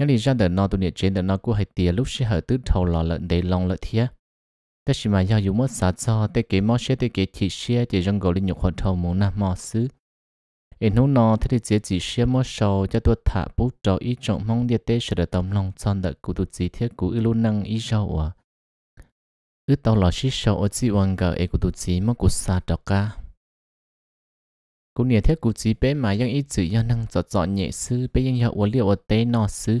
nhớ đi ra đời nó tụi nhẹ trên đời nó cũng hay tiền lúc sẽ hở tứ thầu lò lợn để lòng lợi thiệt tất nhiên mà do dùng mất sát cho tế kế mò xe tế kế chỉ xe chỉ rong gò linh nhục hoạt thầu muốn nam mò xứ. Em nó nó, thế thì chỉ chỉ xe mất sầu, cho tôi thả bút trò ý trọng mong địa tế sẽ được tâm lòng chọn đợi cụ tụt chỉ thiết cụ ưu luôn năng ý sầu à ư tàu lò xí sầu ở chỉ hoàng gờ em cụ tụt chỉ mà cụ xa đọc ca cũng nhiều thế cụ chỉ bé mà vẫn ít chữ yang năng chọn chọn nhẹ sư bé yang hiệu uốn liệu ở tê nọ sư.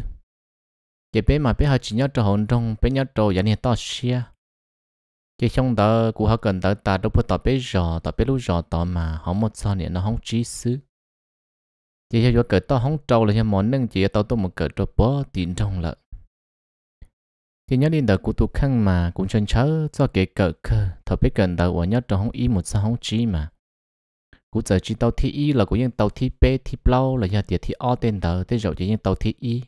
Chỉ bé mà bé họ chỉ nhau trò hồn trong bé nhau trò yang này to xia. Chỉ trong đó, cụ họ cần tới ta đâu phải tỏ bé rõ tỏ bé lú rõ tỏ mà họ một sao nhẹ nó không chỉ sư chỉ cho vừa cởi to không trâu là cho món nâng chỉ tao tôi một cỡ cho bó tiền trong lợ. Thì nhớ đến đời cụ tu khăn mà cũng chân chớ, cho kể cỡ cơ thọ bé cần đời của nhớ trò không ý một sao không chỉ mà cú giờ chỉ tàu thi y là của những tàu thi b thi lâu là nhà tiệt thi o tên tờ thế rồi chỉ những tàu thi y.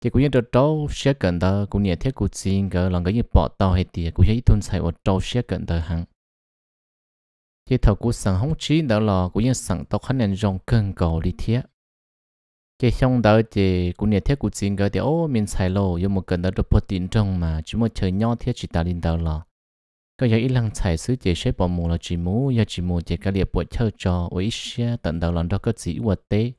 Chỉ của như tàu trâu xe cần tờ cũng nhà thiết của xin gờ là cái những bỏ tàu hay tiệt cũng thấy tuân sai ở trâu xe cần tờ hẳn. Chỉ thầu của sẵn không chỉ đó là của như sẵn tàu khả năng rong cơn cầu đi thiết chỉ xong đó chỉ cũng nhà thiết của xin gờ thì ô, mình sai lô dùng một cần tờ được bớt tiền trong mà, chỉ một chơi nhỏ thiết chỉ ta lên đó là có giờ ít lần xài sứ chế xếp bỏ mù là chỉ mù giờ chỉ mù chế cái liệp bộ chơi trò với xe tận đầu lần đó có chỉ vật tế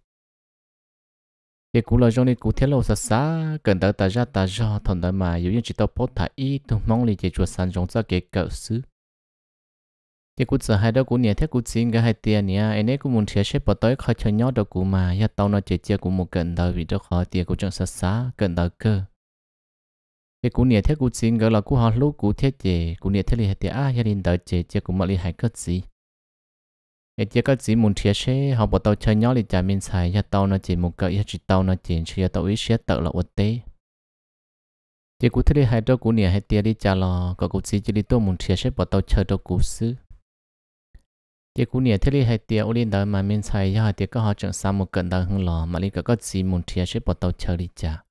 thì cú là trong này cú thiết lâu xa xa, cần tới ta ra ta ra thằng đó mà dù như chỉ tao bớt thả ý tôi mong lý chế chuột sản trong ra cái cậu xứ. Thì cú giờ hai đó cú nhẹ thiết cú xin cái hai tiền nhá anh ấy cú muốn chia sẻ bỏ tới khỏi chơi nhỏ đó cú mà giờ tao nó chỉ chia cú một cần tới vì đó khó tiền cú chẳng xa xa cần tới cơ cái cú nia thế cú xin gọi là cú họ lúc cú thiết chế cú nia thiết li hai tiền à gia đình đợi chế chế cú mà li hại cất gì cái chế cất gì muốn chia sẻ họ bảo tàu chơi nhỏ li trả mình xài ya tàu nó chỉ một cái ya chỉ tàu nó chỉ chỉ tàu ít sẽ tàu là ổn tế cú thế li hại đó cú nia hai tia đi trả lo có cú gì chỉ đi tôi muốn chia sẻ bảo tàu chơi đó cú sư chế cú nia thế hai tia ở lên đợi mà mình xài ya hai tia có họ chẳng sao một cận đó hưng lo mà li có cất gì muốn chia sẻ bảo tàu chơi đi trả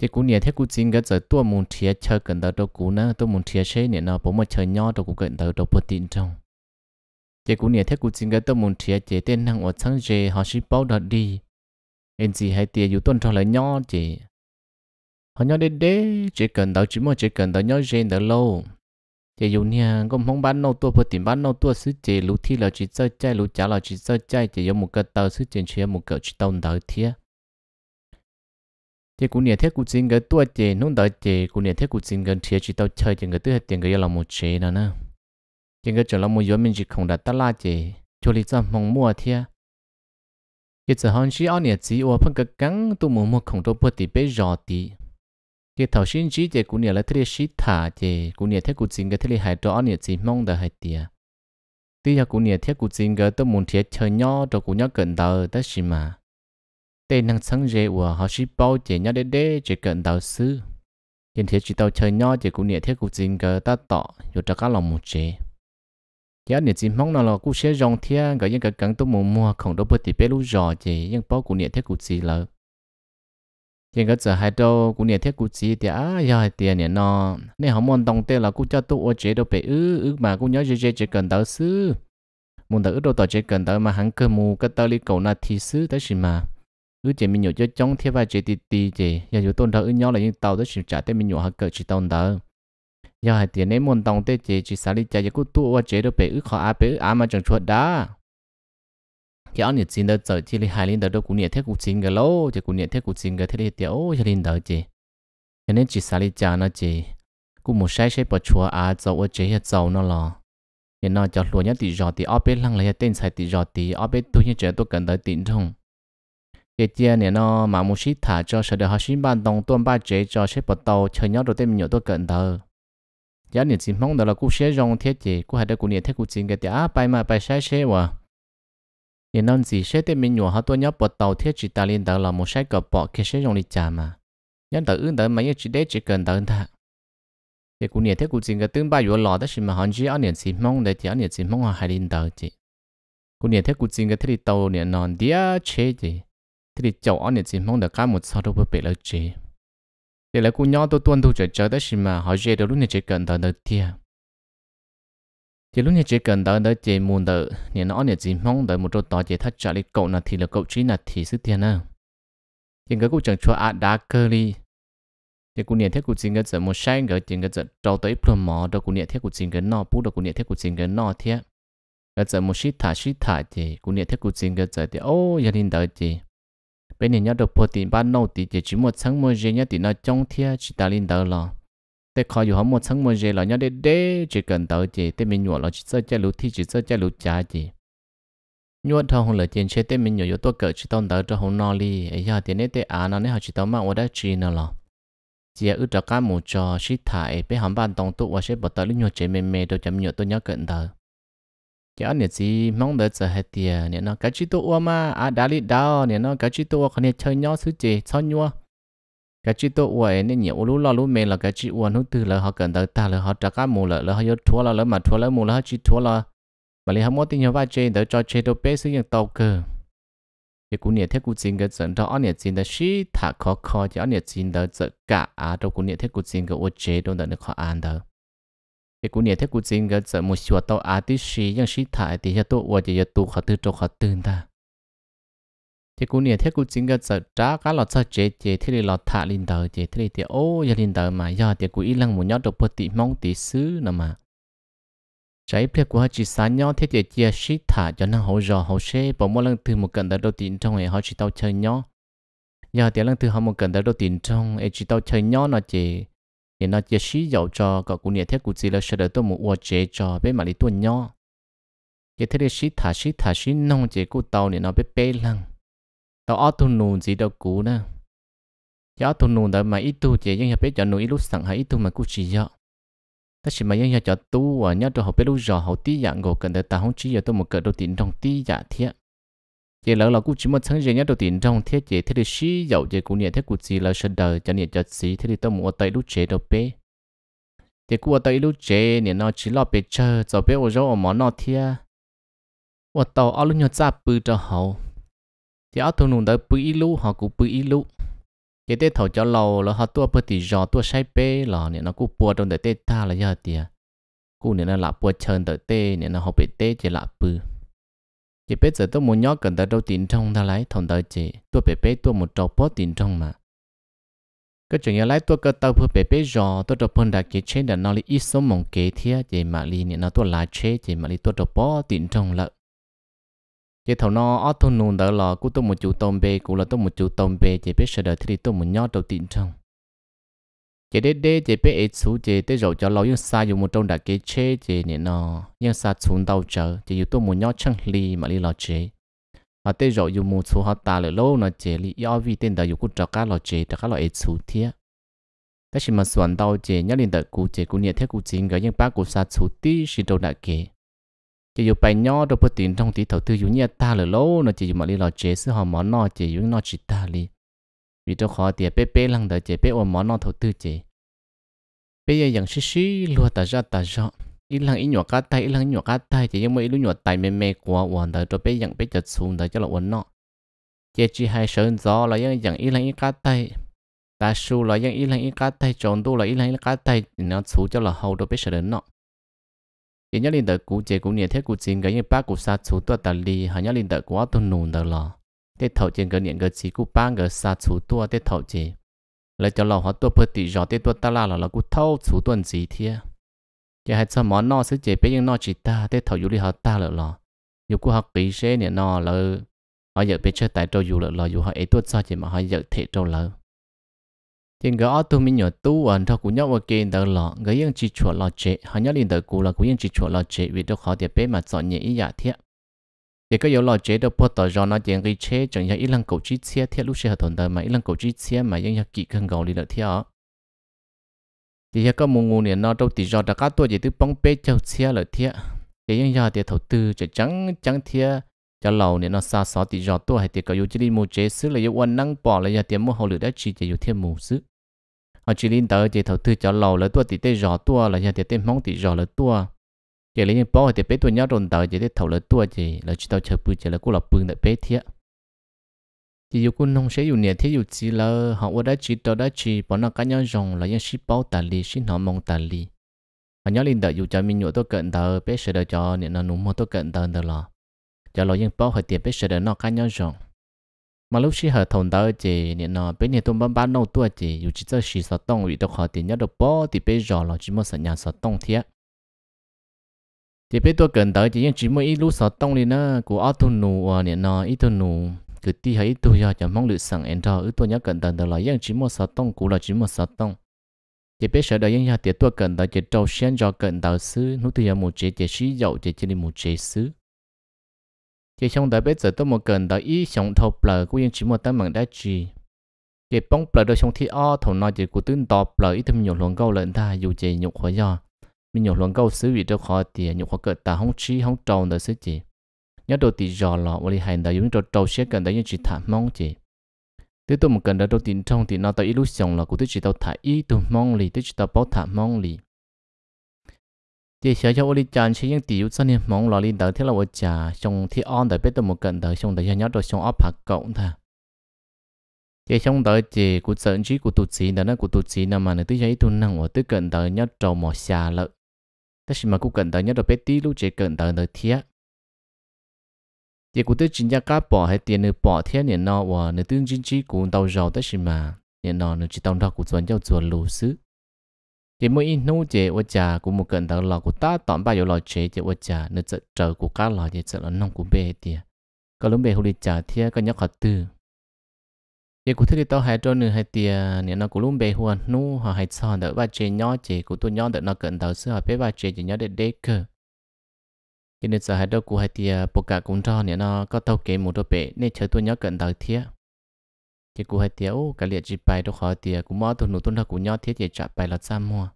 thì cũng nhẹ thế cú chính cái giờ tua muốn chia chơi gần đó đầu cú nữa tôi muốn chia xe nhẹ nó bố mà chơi nhỏ đầu cú gần đó đầu bớt tin trong thì cũng nhẹ thế cú chính cái tôi muốn chia chế tên hàng ở sáng giờ họ ship bao đợt đi. Anh chị hãy tiền dù tuần cho lại nhỏ chị họ nhỏ đến đế chỉ cần đó chỉ mà chỉ cần đó nhỏ gen đầu lâu. Thì dù nha có mong bán nô tua bớt tiền bán nô tua sứ chế lú thi là chỉ chơi chơi lú chả là chỉ chơi chơi chỉ dùng một cái tàu sứ chế chia một cái chỉ tàu đó thiệt thì cũng nhớ thế cũng xin cái tua chỉ nông đại chỉ cũng nhớ thế cũng xin cái thiệt chỉ tao chơi chỉ cái thứ tiền cái là một chế nữa nè. Chỉ cái chỗ là một mình chỉ không đặt ta la chỉ cho lý do mong mua thế cái giờ hắn chỉ ăn nhiệt chỉ ở phần cái cắn, tu mua mua không đâu bớt thì bé rõ tí. Cái thầu xin chỉ chỉ cũng nhiệt là thế sĩ thả chỉ cũng nhiệt thế cũng xin cái thế hại cho ăn nhiệt chỉ mong đợi hết tiền tuy là cũng nhiệt thế cũng xin cái tôi muốn thiệt chơi nhỏ cho cũng nhỏ cần đầu đó xí mà tên năng sáng dễ của họ chỉ bao chỉ nhau đế đế, chỉ cần đạo sư hiện thế chỉ tao chơi nhau chỉ cũng nhiệt thế cũng chính cái ta tỏ rồi cho các lòng một chế giá này chỉ mong nào là cũng sẽ rong thiên cái những cái cắn tôi mua mua không đâu bớt thì bé lú giò chỉ nhưng bao cú niệm thế cú gì lợ. Nhưng cái giờ hai đâu cú niệm thế cú gì thì à giờ hai tiền này nó nên họ muốn đồng tê là cú cho tôi ô chế đâu bé ư ư mà cũng nhớ chế chế cần đạo sư muốn ư đâu tao chế cần đạo mà hắn cơ mù cái tao đi cầu na thì sư tới gì mà ư chế mình nhớ cho chống thiết vai chế tì tì chế giờ dù tôn đỡ ư nhớ là những tàu tới sự trả tới mình nhớ hắn cờ chỉ tôn đỡ giờ hai tiền nên muốn đồng tê chỉ chỉ xả đi chạy cứ tu ở chế đó bể ức khó á, bể bị á mà chẳng chuột đó thì anh xin đó giờ chỉ là hai linh đó đâu cũng nhận thế cũng xin cái lô chỉ cũng nhận thế cũng xin cái thế thì tiểu cho linh đó chỉ cho nên chỉ xả đi chạy nó chỉ cũng một sai sai bỏ chùa á, dầu ở chế hết dầu nó lo giờ nó cho luôn nhá tỷ rõ tỷ ở bên lăng là tên sai tỷ rõ tỷ ở bên tu như chế tôi cần tới tiền thông cái chia này nó mà một xí thả cho sở được họ xin ban đồng tuần ba chế cho xếp bỏ tàu chờ nhau đầu tiên mình nhớ tôi cần tới giá nhiệt chỉ mong đó là cú xe rong thiết chế, cú hay đó cú nhiệt thiết cú chính cái tiệt bay mà bay sai xe wa nên non gì xe tên mình nhỏ họ tôi nhớ bật tàu thiết chỉ ta liên đó là một sai cờ bỏ cái xe rong đi chả mà nhân tờ ưng đó mà chỉ để chỉ cần đó ta cái cú nhiệt thiết cú chính cái tương ba yếu lò đó chỉ mà họ chỉ ăn nhiệt chỉ mong để tiệt nhiệt chỉ mong họ hay liên đó chị. cú nhiệt thiết cú chính cái thiết tàu nhiệt non dia chế chị thì cháu ăn nhiệt chỉ mong được cả một sao đâu bị lỡ chế để lại cô nhỏ tôi tuân thu trở trở tới xí mà họ dễ được lúc này chỉ cần tới đợi tia thì lúc này chỉ cần tới đợi chỉ muốn đợi nên nó này chỉ mong đợi một chỗ đó chỉ thắt chặt lấy cậu là thì là cậu chỉ là thì sức tiền nào thì cái cô chẳng cho ạ đá cơ đi thì cô niệm thấy cô chính cái giờ một sáng cái chính cái giờ trâu tới plum mỏ đó cô niệm thấy cô chính cái nọ bút đó cô niệm thấy cô chính cái nọ thế cái giờ một shit thả shit thả thì cô niệm thấy cô chính cái giờ thì ô gia đình đợi thì bên này nhớ được tiền ban nô thì chỉ một tháng một giờ nhớ thì nó trong thia chỉ ta linh đầu lo. Để khó dù họ một tháng một giờ là nhớ để để chỉ cần đợi chỉ để mình nhọ là chỉ sợ chơi lũ thì chỉ sợ chơi lũ trả gì nhua thằng hồng lợi tiền chế tên mình nhiều yếu tố cỡ chỉ tao đỡ cho hồng nọ li ấy giờ tiền nét tệ à nó nét họ chỉ tao mà ở đã chỉ nó lo. Chỉ ở trong cái một trò sĩ thải bé hàm ban đồng tụ và sẽ bắt đầu linh nhua chế mềm mềm đâu chấm nhiều tôi nhớ cận đời chỉ anh gì mong đợi giờ hết tiền. Nè, nó cái chỉ tôi mà. À đã đi đào. Nè, nó cái chỉ tôi không nên chơi nhau suy chế chơi nhau. Cái chỉ tôi vậy nên nhiều lú lo lú mềm là cái chỉ uốn nó từ là họ cần tới ta là họ trả cái mù là là họ thua là là mà thua là mù là họ chỉ thua là mà li hamo tin nhau vay chơi để cho chơi đồ bé sử dụng tàu cơ thì cũng nè, thế cũng xin cái trận đó. Anh nhớ xin đó sĩ thả khó khó. Chứ anh nhớ xin đó dẫn cả. À đâu cũng nè, thế cũng xin cái ô chế đâu đỡ khó ăn đâu thì cũng nhớ thế cũng chính cái dẫn một số tàu á tí sĩ những sĩ thải thì cho tôi ô thì tôi khát tư cho khát tư ta thì cũng nhớ thế cũng chính cái dẫn trả cái lọ sợ chế chế thì lọ thả linh đầu chế thì thì ô giờ linh đầu mà giờ thì cũng ít lần một nhát được bớt tí mong tí xứ nè mà. Trái phải của họ chỉ sáng nhau thế thì chia xí thả cho nó hỗ trợ hỗ trợ bỏ mỗi lần từ một cần đầu tiên trong ngày họ chỉ tao chơi nhau giờ thì lần từ họ một cần đầu tiên trong ấy chỉ tao chơi nhau nó chỉ thì nó chỉ xí dầu cho các cũng nhẹ thế cụ chỉ là sẽ đỡ tôi một uo chế cho bé mà đi tuần nhỏ, cái thế thì xí thả xí thả xí nông chế cụ tàu thì nó bé bé lăng. Tao ở tu nụ gì đâu cũ nữa giờ tu nụ đó mà ít tu chỉ nhưng bé cho nụ ít lúc sẵn hay ít tu mà cụ chỉ dọ, ta chỉ mà những cho tu à nhớ cho học biết lúc giờ học tí dạng ngồi cần để ta không chỉ giờ tôi một cỡ đầu tiên trong tí dạ thiệt chỉ lỡ là cũng chỉ một tháng gì nhớ đầu tiên trong thiết chế thế thì xí dậu chỉ cũng nhớ thế cũng chỉ là sân đời cho nhớ cho xí, thế thì tôi muốn tay lúc chế đầu bé thì cũng tay lúc chế nhớ nó chỉ lo bé chơi cho bé ở chỗ món nó thia. Ở tàu ở lúc nhớ ra bự cho hậu. Thì ở thôn nông đời bự ít lúc họ cũng bự ít lúc cái tết thầu cho lâu là họ tua bự thì giò, tua say bé là nè nó cũng bùa trong đời tết ta là giờ tiệt cú nè nó lạ bùa chơi đời tết nè nó học bị tết chỉ lạ bự chỉ biết giờ tôi muốn nhớ cần tới đâu tiền trong ta lấy thằng tới chị. Tôi bé bé tôi một trâu bó tiền trong mà. Cái chuyện nhà lấy tôi cơ tàu vừa bé bé giò tôi được phân đặc cái trên để nó lấy ít số mong kế thia chị mà li nè nó tôi lá chế chị mà li tôi được bó tiền trong lợ, cái thằng nó ờ, ở thôn nôn đó là của tôi một chú tôm bê cũng là tôi một chú tôm bê chị biết sợ đời thì tôi muốn nhóc đầu tiền trong chế đê đê chế bé ấy chú chế tới rồi cho lâu nhưng xa dùng một trong đặc kế chế chế nè nó nhưng xa xuống đầu chờ. Chế dùng tôi một nhóc chăng li mà li lo chế. Và tới rồi dùng một số họ ta lại lâu nó chế li do vì tên đã dùng cút cho cá lo chế cho cá lo ấy chú thiệt Tất nhiên mà xuống đầu chế nhớ liền đợi cú chế cú nhẹ theo cú chính cái nhưng bác cụ sa chú tí chỉ đâu đặc kế. Chế dùng bài nhóc đâu bất tiền trong tí thầu tư dùng nhẹ ta lại lâu nó chế dùng mà li lo chế sự họ món nó chế dùng nó chỉ ta li vì tôi khó tiền bé bé lăng đợi chế bé ôm món non thầu tư chế bây giờ dạng xí xí, lùa ta ra ta ra. Ít lăng ít nhỏ cá tay ít lăng nhỏ cá tay chỉ nhưng mà ít lúc nhỏ tay mê mè quá hoàn đợi rồi bé dạng bé chật xuống đợi cho là ổn nó chế chỉ hai sơn gió là dạng dạng ít lăng ít cá tay. Ta su là dạng ít lăng ít cá tay, tròn tu là ít lăng ít cá tay, nó xuống cho là hậu rồi bé sợ đến nọ. Chỉ nhớ liên đợi cũ chế cũ nhẹ thế cũ chín cái như ba cũ sa xuống tua ta li hà nhớ liên đợi quá tu nùn đờ lò thế thầu trên cái niệm cái chỉ cú ba cái sa chú tua thế thầu chỉ, lại cho lò họ tua bớt tỷ rõ thế tua ta la là là cú thâu chú tuần gì thế chỉ hai cho món no sẽ chế bây giờ no chỉ ta thế thầu dù đi họ ta lợ lò. Dù cú họ kỹ sẽ niệm no là họ giờ bây giờ tại trâu dù lợ lò dù họ ấy tuột sao chỉ mà họ giờ thể trâu lợ trên cái ở tôi mình nhớ tu anh à, thọ cũng nhớ vào cái đó là cái yên chỉ chuột là chế họ nhớ liền đó cũ là cũng yên chỉ chuột là chế vì đó khó để bé mà chọn nhẹ ý dạ giả thiệt thì cái cho nó cầu mà cầu mà kỹ thì mùng ngu này nó đâu thì do đã các tôi chỉ từ bóng bé châu chia là thiệt. Thì những giờ thì đầu tư chỉ trắng trắng thiệt cho lâu này nó xa xó thì do tôi hay thì có yếu chỉ đi mua chế xứ là yếu quan năng bỏ là giờ tiền mua hồ lửa đã chỉ chỉ yếu thêm mù xứ. Họ chỉ đi tới chỉ thầu tư cho lâu là tua thì tê do tua là giờ tiền mong thì do là tua chỉ lấy những bao thì bé tôi nhớ rồi tới chỉ để thầu là tua chỉ là chỉ tao chờ bự chỉ là cô là bự để bé thiệt chỉ dù quân nông sẽ yêu nhiệt thế dù chỉ là họ ở đó chỉ, tao đó chỉ, bọn nó cá nhau rồng là những ship bao tà li ship họ mong tà li họ nhớ linh đợi dù cho mình nhựa tôi cận tờ, bé sẽ đợi cho nên nó núm mua tôi cận tờ được là cho lo những bao hơi tiền bé sẽ đợi nó cá nhau rồng. Mà lúc xí hở thùng tao chỉ nên nó bé nhà tôi bán bán nâu tua chỉ, dù chỉ cho xí sợ tông, vì tôi khó tiền nhớ được bó thì bé giờ là chỉ một sợ nhà sợ tông thiệt thì biết tôi cần tới chỉ chỉ mới ít lúc sáu tông đi nữa của auto nụ à, nè nó ít nụ cứ ti hay ít tôi giờ chẳng mong được sẵn em cho ít tôi nhớ cần tới là những chỉ một sáu tông của là chỉ một sáu tông. Thì biết sợ đời những nhà tiệt tôi cần tới chỉ trâu xuyên cho cần tới xứ nút thì một chế chỉ sử dụng chỉ chỉ một chế xứ. Thì trong tới bây giờ tôi một cần tới ít sống thâu bờ những chỉ một tấm bằng đã chỉ thì bóng bờ đôi xong thì o thầu nói chỉ của tướng tọp bờ ít thêm nhiều luồng câu lợn ta dù chỉ nhục khó do mình nhổ luồng câu xứ vị đâu khó tiền nhổ khó cỡ ta không chi không trâu nữa xứ chị. Nhớ đồ tì giò lọ và đi hành đã dùng trâu trâu sẽ cần tới những chỉ thả mong chị. Tôi tôi một cần tới đầu tiên trong thì nó tới ít lúc xong là của tôi chỉ tao thả ý tôi mong lì tôi chỉ tao bảo thả mong lì. Chỉ sẽ cho oli chan sẽ những tiểu sinh nên mong lò lên tới thế là vợ trả trong thì on tới biết tôi một cần tới trong tới nhớ đồ trong áp hạt cộng thà chỉ trong tới chỉ của sợ chỉ của tụt sĩ đó nó của tụt sĩ nào mà nó tới giấy tôi năng ở tới cần tới nhớ trâu mỏ xa lợi tất nhiên mà cũng cần tới nhớ đồ biết tí lúc chỉ cần tới nơi thiệt chỉ cũng tôi chính gia cá bỏ hay tiền nữa bỏ thiệt nên nó và nó tương chính chỉ của tàu giàu tất nhiên mà nên nó nó chỉ tàu đó của chuẩn cho chuẩn lù xứ. Chỉ mỗi ít nô chế ở nhà cũng một cần đó lò của ta tạm bao nhiêu lò chế chế ở nhà nó chờ của cá lò chế chờ là nông của bê tiền có lúc bê hồ đi trả thiệt có nhắc họ tư giờ cụ thể thì tao hãy cho nửa hai tiền nếu nó cũng luôn bề huân nu họ hãy sao đỡ ba chế nhỏ chế của tôi nhỏ đỡ nó cần đầu xưa, họ bé ba chế chỉ nhỏ để đế cơ. Cho nên giờ hãy đâu cụ hai tiền bộ cả cũng cho nếu nó có tàu kế một đôi bể nên chờ tôi nhỏ cần đầu thiệt thì cụ hai tiền ô cả liệt chỉ bài đâu khỏi tiền cũng mò tôi nụ tôi nó cũng nhỏ thiết để trả bài là sao mua.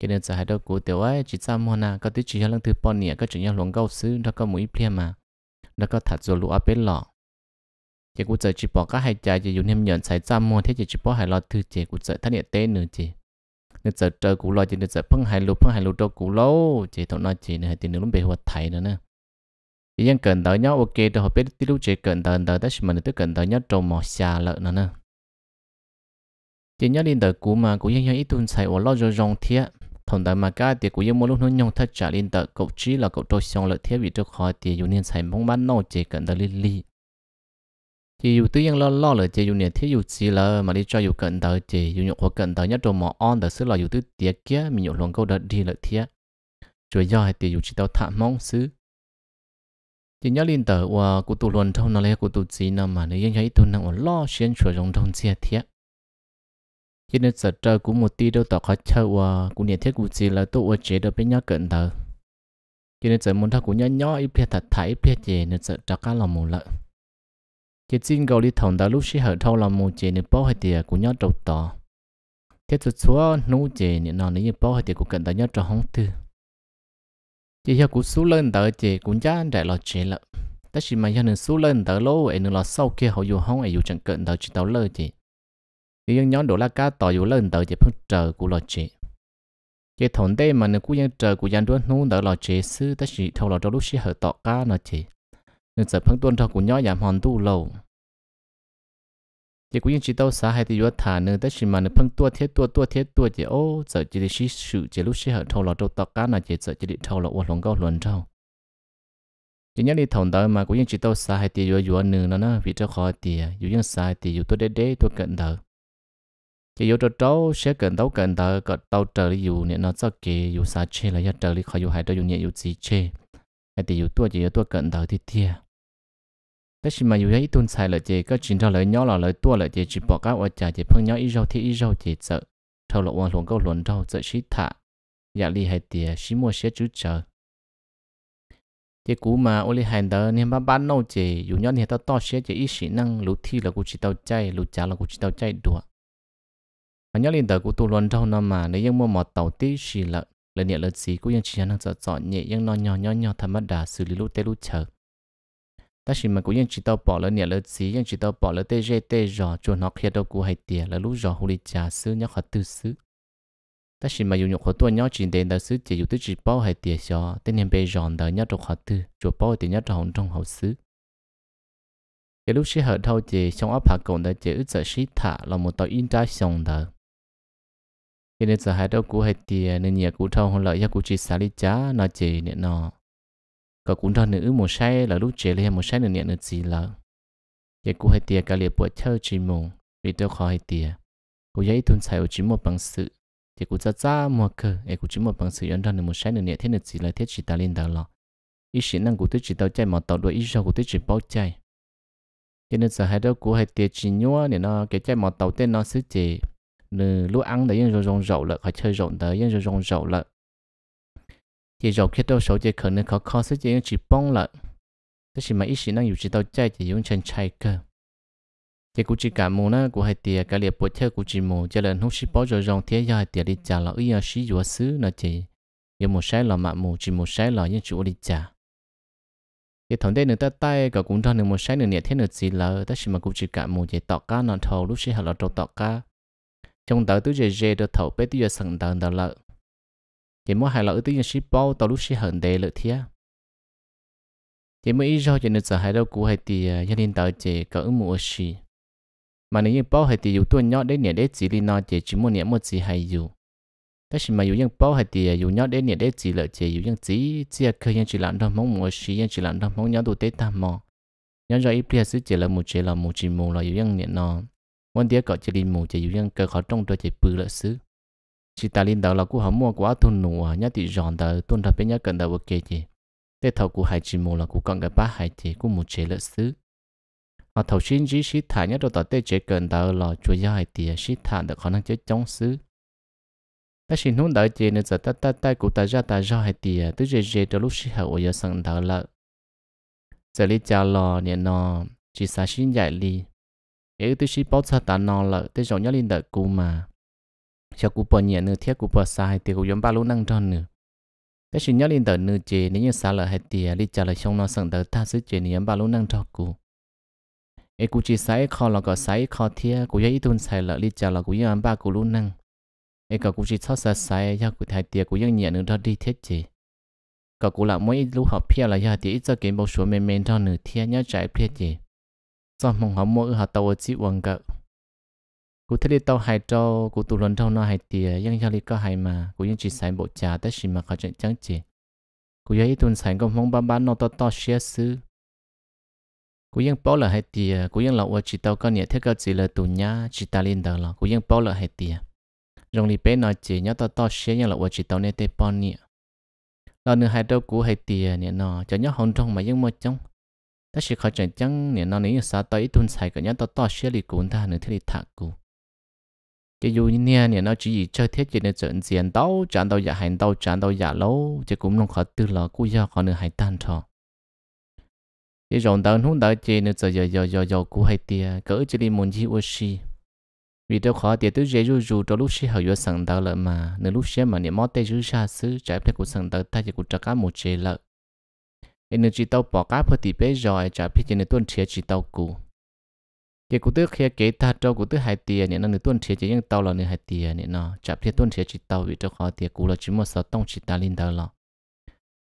Cho nên giờ hãy đâu cụ tiểu ấy chỉ sao mua na có tí chỉ lần thứ bao nhiêu có chỉ nhau luồng câu xứ, nó có mũi plea mà, nó có thật rồi lũ áp bên lọ chỉ cụ giờ chỉ bỏ các hai trái chỉ dùng thêm nhận sai sao mua, thế chỉ chỉ bỏ hai lọ thứ chỉ cụ giờ thằng nhiệt tế nữa chỉ nếu giờ trời của lo chỉ nếu giờ phân hai lô phân hai lô đâu của lâu chỉ thọ nói chỉ nữa thì nữa lúc bị hoạt thải nữa nè. Chỉ dân cần tới nhau ok rồi họ biết tí lúc chỉ cần tới tới tất mình tới cần tới nhau trồng mỏ xà lợn nữa nè. Chỉ nhớ lên tới cũ mà cụ dân dân ít tuần xài ở lo rồi rong thiệt thằng đại mà cái thì cụ dân mỗi lúc nó nhông thật trả lên tới cậu chỉ là cậu trôi xong lợi thiết bị trước khỏi thì dùng nên xài mong bán nô chỉ cần tới li li chỉ dù tự nhiên lo lo là chỉ dùng này thiết dù chỉ là mà đi cho dù cận tới chỉ dùng nhục hoặc cận tới nhất trồng mỏ on tới xứ là dù tự tiếc kia, mình nhục luôn câu đợt đi là thiết rồi do thì dù chỉ tao thảm mong xứ. Chỉ nhớ liên tờ và cụ tụ luận thông nó lấy cụ tụ gì nằm mà nếu như tụ năng lo xuyên chuột trong trong chia thiết chỉ nên sợ trời cũng một tí đâu tỏ khó chơi và cụ nhận thiết cụ chỉ là tụ ở chế được bên nhau cận tờ. Chỉ nên sợ muốn thằng cụ nhỏ nhỏ ít biết thật thấy biết gì nên sợ cho cá lòng mù lợi chỉ xin cầu đi thòng đã lúc xí hở thâu là mù chế nên bao hay tiền của nhau đầu tỏ. Thế tụt số nú chế nên nó nếu bao hay tiền của cận đại nhau trâu hông tư chỉ hiệu cú số lên tới chế cũng giá đại lo chế lợ. Tất nhiên mà nhân số lên tới lô ấy nên là sau kia họ dùng không ấy dùng chẳng cận tới chỉ tàu lơ chế thì những nhóm đồ la cá tỏ dùng lên tới chế phân chờ của lo chế chế thằng đây mà nên cú nhân chờ của dân đuôi nô tới lo chế sư tất nhiên thâu là cho lúc xí hợp tỏ cá nó chế nên sẽ phân tuân cho của nhỏ giảm hòn tu lâu chỉ cũng chỉ tao xả hay thì vừa thả nữa tất nhiên mà nó phân tua thiết tua tua thiết tua chỉ ô, sợ chỉ để xí sự chỉ lúc xí hở thâu là trâu tao cá là chỉ sợ chỉ để thâu là uổng lòng cao luận trâu. Chỉ nhớ đi thòng đó mà cũng chỉ tao xả hay thì vừa vừa nữa nó nó vì cho khó thì dù những xã thì dù tôi đế đế tôi cận thở. chỉ dù cho trâu sẽ cận tao cận thở cận tao trở đi dù nên nó cho kì, dù xã chê là giờ trở đi khỏi dù hai trâu dù nhẹ dù gì chê. Hay thì dù tua chỉ dù tua cận thở thì thiệt tất nhiên mà dù ấy tuân sai là chỉ có chuyện cho lời nhỏ là lời tua là chỉ chỉ bỏ các ở trả chỉ phân nhỏ ít rau thì ít rau chỉ sợ thâu lộ quan luận câu luận đâu sợ xí thả dạ li hay tiề xí mua xé chú chờ chỉ cú mà ô li hành đó nên ba bán nâu chỉ dù nhỏ thì tao to xé chỉ ít xí năng lú thi là cú chỉ tao chay lú chả là cú chỉ tao chay đùa mà nhỏ liền tờ cú tu luận đâu nó mà nếu như mua một tàu tí xí là lời niệm lời gì cũng ยัง chỉ năng sợ chọn nhẹ ยัง non nhỏ nhỏ nhỏ thầm đà xử lý lú tê lú chờ ta chỉ mà cũng chỉ tao bỏ lỡ nhà lỡ gì những chỉ tao bỏ lỡ tê tê giò cho nó kia đâu cũng hay tiền là lúc giò hù đi trà sứ nhóc họ tư sứ ta chỉ mà dùng nhục họ tua nhóc chỉ đến đó sứ chỉ dùng tới chỉ bao hay tiền giò tên niệm bề giòn đó nhóc trong họ tư chỗ bao thì nhóc trong trong hậu sứ cái lúc sĩ hợp thâu chỉ trong áp hạ cộng đó chỉ ước sợ sĩ thả là một tàu in trái sòng đó. Cái nên sợ hai đâu cũng hay tiền nên nhà cũng thâu hơn lợi cho cũng chỉ xả đi chá, nó chỉ nè nó có cũng cho nữ một sai là lúc chế lên, một sai nữa niệm được gì là. Giờ cũng hay tiệt cả liệt bộ chơi chỉ mong vì tôi khó hay tiệt cũng dễ tuần sai ở chỉ một bằng sự, thì cũng ra ra mua cơ ấy cũng chỉ một bằng sự nhận ra được một sai nữa nhẹ thế nữa gì là thiết chỉ ta lên đó là ý sĩ năng của tôi chỉ tao chạy mà tao đuổi ý sao của tôi chỉ bao chạy cho nên giờ hai đứa của hay tiệt chỉ nhua để nó, cái chạy mà tàu tên nó xứ chỉ nửa lúc ăn đấy nhưng rồi rậu lợ phải chơi rộng đấy nhưng rồi rậu lợ chỉ rộng khi đâu số chỉ khởi nên khó khó sẽ chỉ chỉ bông lại thế thì mà ít sĩ năng อยู่ chỉ đâu chạy chỉ dùng chân chạy cơ chỉ cũng chỉ cả mù nó cú hay tiệt cả liệt bộ theo cú chỉ mù cho nên không chỉ bỏ rồi rong thế do giờ tiệt đi trả là ý là sĩ dùa xứ nó chỉ giờ một sai là mà mù chỉ một sai là những chủ đi trả cái thằng đây nữa ta tay cả cũng thằng nữa một sai nữa nhẹ thế nữa gì là ta chỉ mà cũng chỉ cả mù chỉ tọt cá nó thầu lúc sĩ họ là trâu tọt cá trong đó tôi dễ dễ được thầu bé tôi sẵn đàn đó lợi chỉ mua hai lọ tí ship bao tàu lúc ship hận đề lợi thia chỉ mua ít do cho nên sợ hai đâu cũ hay thì gia à, đình tàu chỉ có ứng mua xì. Mà nếu như bao hay thì dù tuần nhỏ đến nhẹ đến chỉ li nó à, chỉ chỉ mua nhẹ một gì hay dù. Tất nhiên mà dù những bao hay thì dù nhỏ đến nhẹ đến chỉ lợi chỉ dù những chỉ chỉ khơi những chỉ làm đâu mong mua xì những chỉ làm đâu mong nhót đủ tết tam mò. Nhót rồi ít bia sứ chỉ là một chỉ là một chỉ mù là dù những nhẹ nó vấn đề cọ chỉ li mù chỉ dù những cơ khó trong tôi chỉ bự lợi sứ chỉ ta linh đạo là cú họ mua quá thôn nụ à nhá thì giòn đờ tuân thập bên nhá cần đầu ok gì tết thầu của hai chỉ một là của con cái ba hai chỉ của một chế lợi xứ. Họ thầu xin chỉ xí thả nhá đồ tao tê chế cần đầu là chủ gia hai tiền xí thả được khả năng chết trong xứ. Ta xin hôn đợi chế nên giờ ta ta ta cú ta ra ta ra hai tiề tứ dễ dễ từ lúc xí hậu ở giờ sang thở là giờ lý chào lò nè nó chỉ xa xin dạy lý ấy tứ xí bảo cha ta nó là tôi giống nhát linh đạo cú mà cho cụ bỏ nhẹ nữa thiết cụ bỏ xa hay tiề cụ giống ba lũ năng tròn nữa. Cái sự nhớ lên tờ nữ chế, nếu như xa lợ hay tiền đi trả lời xong nó sẵn tờ ta xứ chị nếu ba lũ năng tròn cụ ấy cụ chỉ sai kho là có sai kho thiết cụ ấy tuần sai lợ đi trả lời cụ giống ba cụ lũ năng. Ấy cả cụ chỉ tháo xa sai ya cụ thay tiền cụ tiệt cũng ยัง nhẹ nữa đó đi thiết chế. Cả cụ là mỗi lũ học phe là ya tiền ít cho kiếm bao số mềm mềm đó nữa thiết nhớ trái phe chế. Do mong họ mỗi họ tàu chỉ quăng cậu? cụ thể tàu hải châu cụ tụ lần trong nó hải tiề những yang đi có hải mà cụ yên chỉ sai bộ trà tất xì mà khó chuyện chẳng chỉ cụ yên ít tuần sai công phong bán bán nó to to xia sư cụ yên bảo là hải tiề cụ yên là ở chỉ tàu con nhẹ thế cái chỉ là tụ nhá chỉ ta lên đầu là cụ yên bảo là hải tiề rồng đi bé nói chỉ nhớ to to xia yang là ở chỉ tàu nè tê pon nhẹ là nửa hải châu cụ hải tiề nhẹ nó cho nhớ hồng trong mà yên một trong ta chỉ khó chuyện chẳng nhẹ nó nếu sao tàu ít tuần sai cả nhớ to to xia đi cụ ta nửa thế đi thạc cụ chỉ dù như nè nè, nó chỉ gì chơi thiết chỉ nên trận diện đâu chán đâu giả hành đâu chán đâu giả lâu chỉ cũng không khó từ lò cũ giờ còn nữa hay tan trò chỉ rộng đầu không đợi chỉ nữa giờ giờ giờ giờ giờ cũ hay tiền cỡ chỉ đi muốn gì ơi vì đâu khó thì tôi dễ dù dù cho lúc xí hậu yo sẵn đầu lợi mà nếu lúc xí mà niệm mót tay chữ xa xứ trái phải của sẵn đầu ta chỉ của trả cá một chế lợi. Nên chỉ tàu bỏ cá phải thì bé rồi trả phải cho nên tuân theo chỉ tàu cũ cái cũng tức khi kể ta cho cũng tức hai tiền nên nó tuân thiết chỉ những tàu là nên hai tiền nên nó chạp thì tuân thiết chỉ tàu vì cho khó tiền cũng là chỉ một sáu tông chỉ ta lên tàu là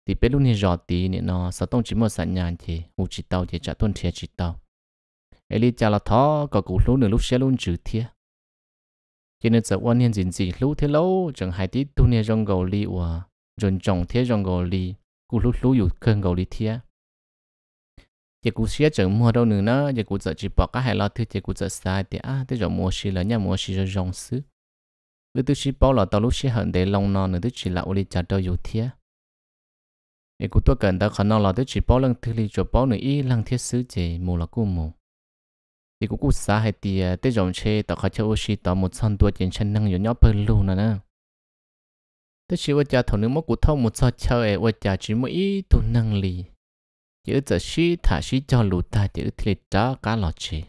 thì bên luôn thì rõ tí nên nó sáu tông chỉ một sản nhàn thì hụ chỉ tàu thì chạp tuân thiết chỉ tàu ấy lý cha là thó, có cũng lúc nửa lúc xe luôn chữ thiết. cho nên giờ quan nhân gì gì lúc thế lâu, chẳng hai tí tu nên rong gầu li và rồi trọng thiết rong gầu li cũng lúc lúc dùng cơn gầu li thiết giờ cũng xía chẳng mua đâu nữa nó giờ cũng giờ chỉ bỏ cái hai lo thứ giờ cũng giờ sai thì à thế rồi mua xí là nhà mua xí rồi rong xứ cứ tôi chỉ bảo là tao lúc xí hận để lòng nó nữa tôi chỉ là ô li chả thiệt giờ cũng tôi cần tao khả năng là tôi chỉ bảo lần thứ li cho bảo nữa ý lần thiết xứ gì mua là cú mua thì cũng cũng sai hay thì thế rồi chơi tao khai chơi oxy tao một trăm tuổi trên chân năng nhỏ bự luôn nữa nè tôi chỉ vợ cha thằng nữa mất cụ thâu một sao chơi vợ cha chỉ một ít tu năng lì chữ giờ xí thả xí cho lũ ta chữ thịt đó cá lọt chì.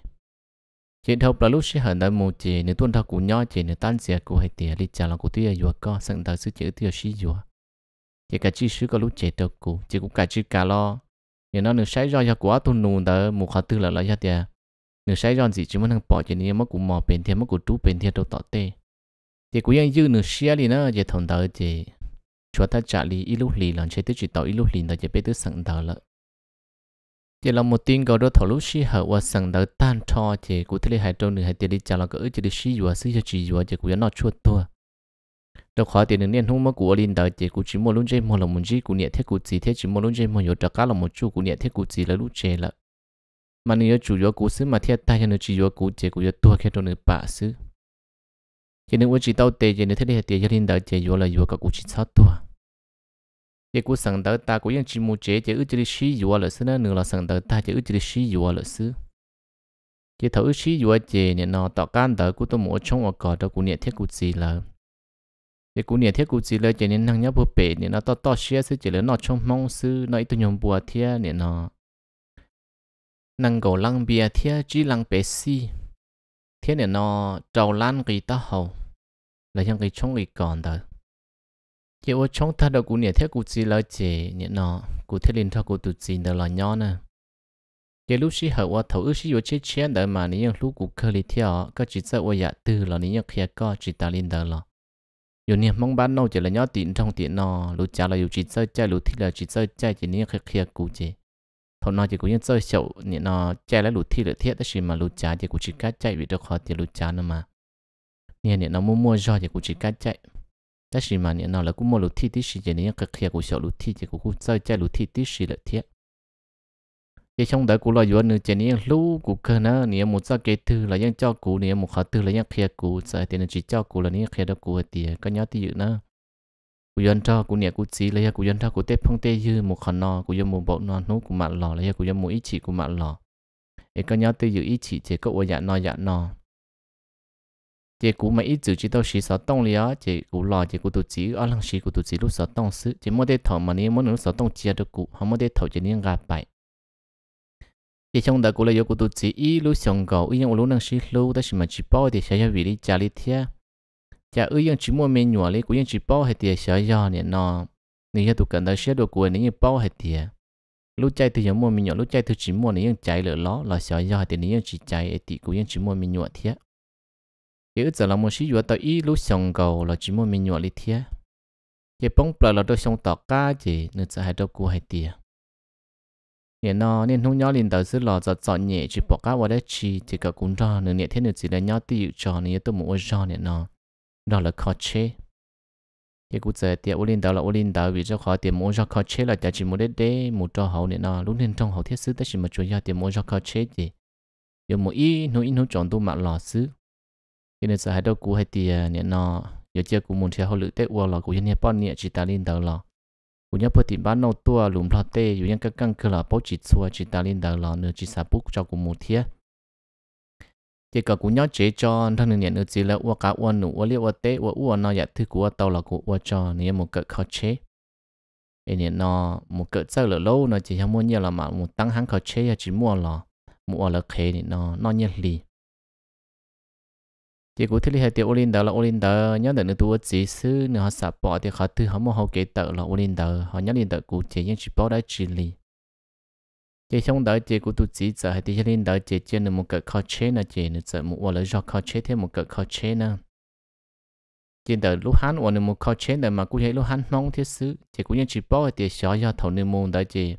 Chỉ thâu là lúc xí hận đợi mù chè nếu tuân theo cụ nhỏ chỉ nếu tan xẻ cụ hay tiền đi trả là cụ tuy vừa co, sẵn đợi sự chữ tiêu xí vừa chỉ cả chi sứ có lúc chế đâu cụ chỉ cũng cả chi cả lo. Nếu nó nếu sai do cho quá tuân nụ đỡ, mù khó tư là lợi cho tiền nếu sai do gì chỉ muốn thằng bỏ chỉ nên mất cụ mò bền thiên mất cụ trú bền thiên đâu tỏ tê. Chỉ cũng yên dư nửa xia li nữa chỉ thằng đó chỉ cho ta trả lý ít lúc lì lần chế tới chỉ tỏ ít lúc lì đó chỉ biết tới sẵn đó 了 thì là một tin gọi đó thổ lúc xí hở và sẵn đỡ tan cho chỉ thể là hai trâu nửa hai tiền đi chào là cái chỉ đi xí vừa xí cho chỉ vừa chỉ của nó chuột tua đâu khó tiền nên không mất của linh đời chỉ cụ chỉ mua luôn chơi mua là một gì cụ nhẹ thế cụ gì thế chỉ mua luôn chơi mua nhiều trả cá là một chu cụ nhẹ thế cụ gì là lúc chơi là mà nếu chủ yếu của xứ mà thiết tay cho nó chỉ yếu cú chỉ cú yếu tua khi trâu nửa bả xứ. Chỉ nên chỉ tao tệ chỉ nên thế này tiền cho linh đỡ chỉ yếu là yếu cả cú chỉ sáu tua chế cú sang đỡ ta cú yên chỉ mua chế ước chỉ xí yếu là xứ nữa là sang đỡ ta chế ước chỉ xí yếu là xứ. Chế thấu xí yếu chế nên nó tạo can đỡ cú tôi trong ở cỏ đó cú nhiệt thiết cú gì là chế cú thiết cú gì là chế nên năng nhớ bố bể nên nó to xứ chế là nó trong mong xứ, nó ít tôi bùa thiết nên năng cầu lăng bia thia chỉ lăng bể si thế này nó trâu lan cái ta hậu là những cái chống cái còn đó chỉ ở chống ta đâu cũng nhẹ thế cụ chỉ là chỉ nhẹ nó cụ thế linh thao cụ tụt chỉ đó là nhỏ nè. Cái lúc xí hậu thầu ước xí ở chế chết đó mà nếu lúc cụ khơi theo có chỉ sợ ở nhà tư là nếu kia có chỉ ta linh đó là dù niệm mong bán nâu chỉ là nhỏ tiền trong tiền nó lúc cha là dù chỉ sợ chạy lúc thì là chỉ sợ chạy chỉ nếu kia kia cụ chỉ thọ nó chỉ cũng như chơi sầu nhỉ nó chạy là lúc thi là thiết đó mà lúc trả chỉ cụ chỉ cá chạy vì đâu khó thì lúc trả nữa mà. Nhỉ nhỉ nó mua mua do chỉ cụ chỉ cá chạy đó mà nhỉ nó là cũng mua lụt thi tí xí chỉ nhỉ cái kia của sầu lụt thi thì cũng cũng chơi chạy lụt thi tí xí lụt thiết thì trong đó cũng là do nữa chỉ nên lú của cơ nữa nếu một sao cái thứ là những cho cũ nếu một khó thứ là những kia cũ sợ thì nó chỉ cho cũ là những kia đó cũ thì có nhớ thì dự nữa cú dân cho cú nhà cú chỉ lấy cú dân cho cú tép phong tê dư một khăn nọ cú dân một bộ nọ nú của mặt lò lấy cú dân một ý chỉ của mặt lò ấy có nhớ tới dự ý chỉ chỉ có ở dạ nọ dạ nọ chỉ cú mà ít chữ chỉ tao xí sợ tông liá chỉ cú lò chỉ cú tụ chỉ ở lăng xí cú tụ chỉ lúc sợ tông sư chỉ mua để thầu mà nếu muốn lúc sợ tông chia được cú không mua để thầu chỉ nên gà bài chỉ trong đó cú yêu cú tụ chỉ ít lúc xong cầu ít những lúc năng xí lúc đó xí mà chỉ bao thì sẽ cho vị đi trả lý thiệt chả ít yên chỉ mua men nhỏ lấy cũng yên chỉ bao hết tiền sợ do nè nó nếu như tụ cần đó sẽ đồ của như bao hết tiền lúc chạy từ những mua men nhỏ, lúc chạy từ chỉ mua nè như chạy lỡ ló là sợ do thì nè như chỉ chạy thì cũng yên chỉ mua men nhỏ thiệt cái giờ là một sĩ vừa tới ít lúc xong cầu là chỉ một mình nhỏ lấy thiệt chỉ bóng bờ là đôi xong tọt cá chỉ, nên sẽ hai đôi cua hai tiền Nên nó nên không nhỏ liền tới xứ lò giọt giọt nhẹ chỉ bỏ cá vào đấy chi chỉ cả cũng ra nên nhẹ thế nữa chỉ là nhỏ tiêu cho nên tôi muốn cho nên nó. Đó là khó chế. Cái cụ giờ tiệt ô linh đạo là ô linh đạo vì cho khó tiệt muốn cho khó chế là chỉ muốn đất để một cho hậu nên nó. Lúc nên trong hậu thiết sứ tất chỉ một chỗ yếu tiệt muốn cho khó chế gì giờ một ít nó ít nó chọn tu mạng lò sứ cái sợ hai đâu cú hay tiệt à, nè nó giờ chưa cú muốn theo hậu lự tết uo lò cú nhân bao nhiêu chỉ ta lên đầu lò cụ nhớ bớt tiền bán nô tua, lùm lò tê, dù nhân các căn cơ là bao chỉ xua chỉ ta lên đầu lò nữa chỉ sa bút cho cú một thiết chỉ có cú nhớ chế cho thằng này nửa chít là uo cá uo nụ uo liu uo tê uo uo nó giải dạ thứ của tàu là của uo cho nên một cỡ khó chế. Nên này nó một cỡ sau là lâu nó chỉ không muốn nhiều là mà, một tăng hàng khó chế chỉ mua lò mua là khế thì nó nó nhớ lì chỉ cú thứ hệ tiêu olin đó là olin đó. Nhớ được nữa tôi chỉ sư nữa họ sập bỏ thì họ thứ họ mua họ kể tờ là olin đó. Họ nhớ linh đó cú chỉ những chỉ bỏ ได้ chỉ lì chỉ trong đó chỉ của tu chỉ giờ hay thì lên đó chỉ chỉ một cái khó chế nữa chỉ nữa giờ một là do khó chế thêm một cái khó chế nữa. Chỉ đời lúc hắn hoặc một khó chế nữa mà cũng thấy lúc hắn mong thiết sư chỉ cũng những chỉ bỏ thì xóa do thầu nên môn đó chỉ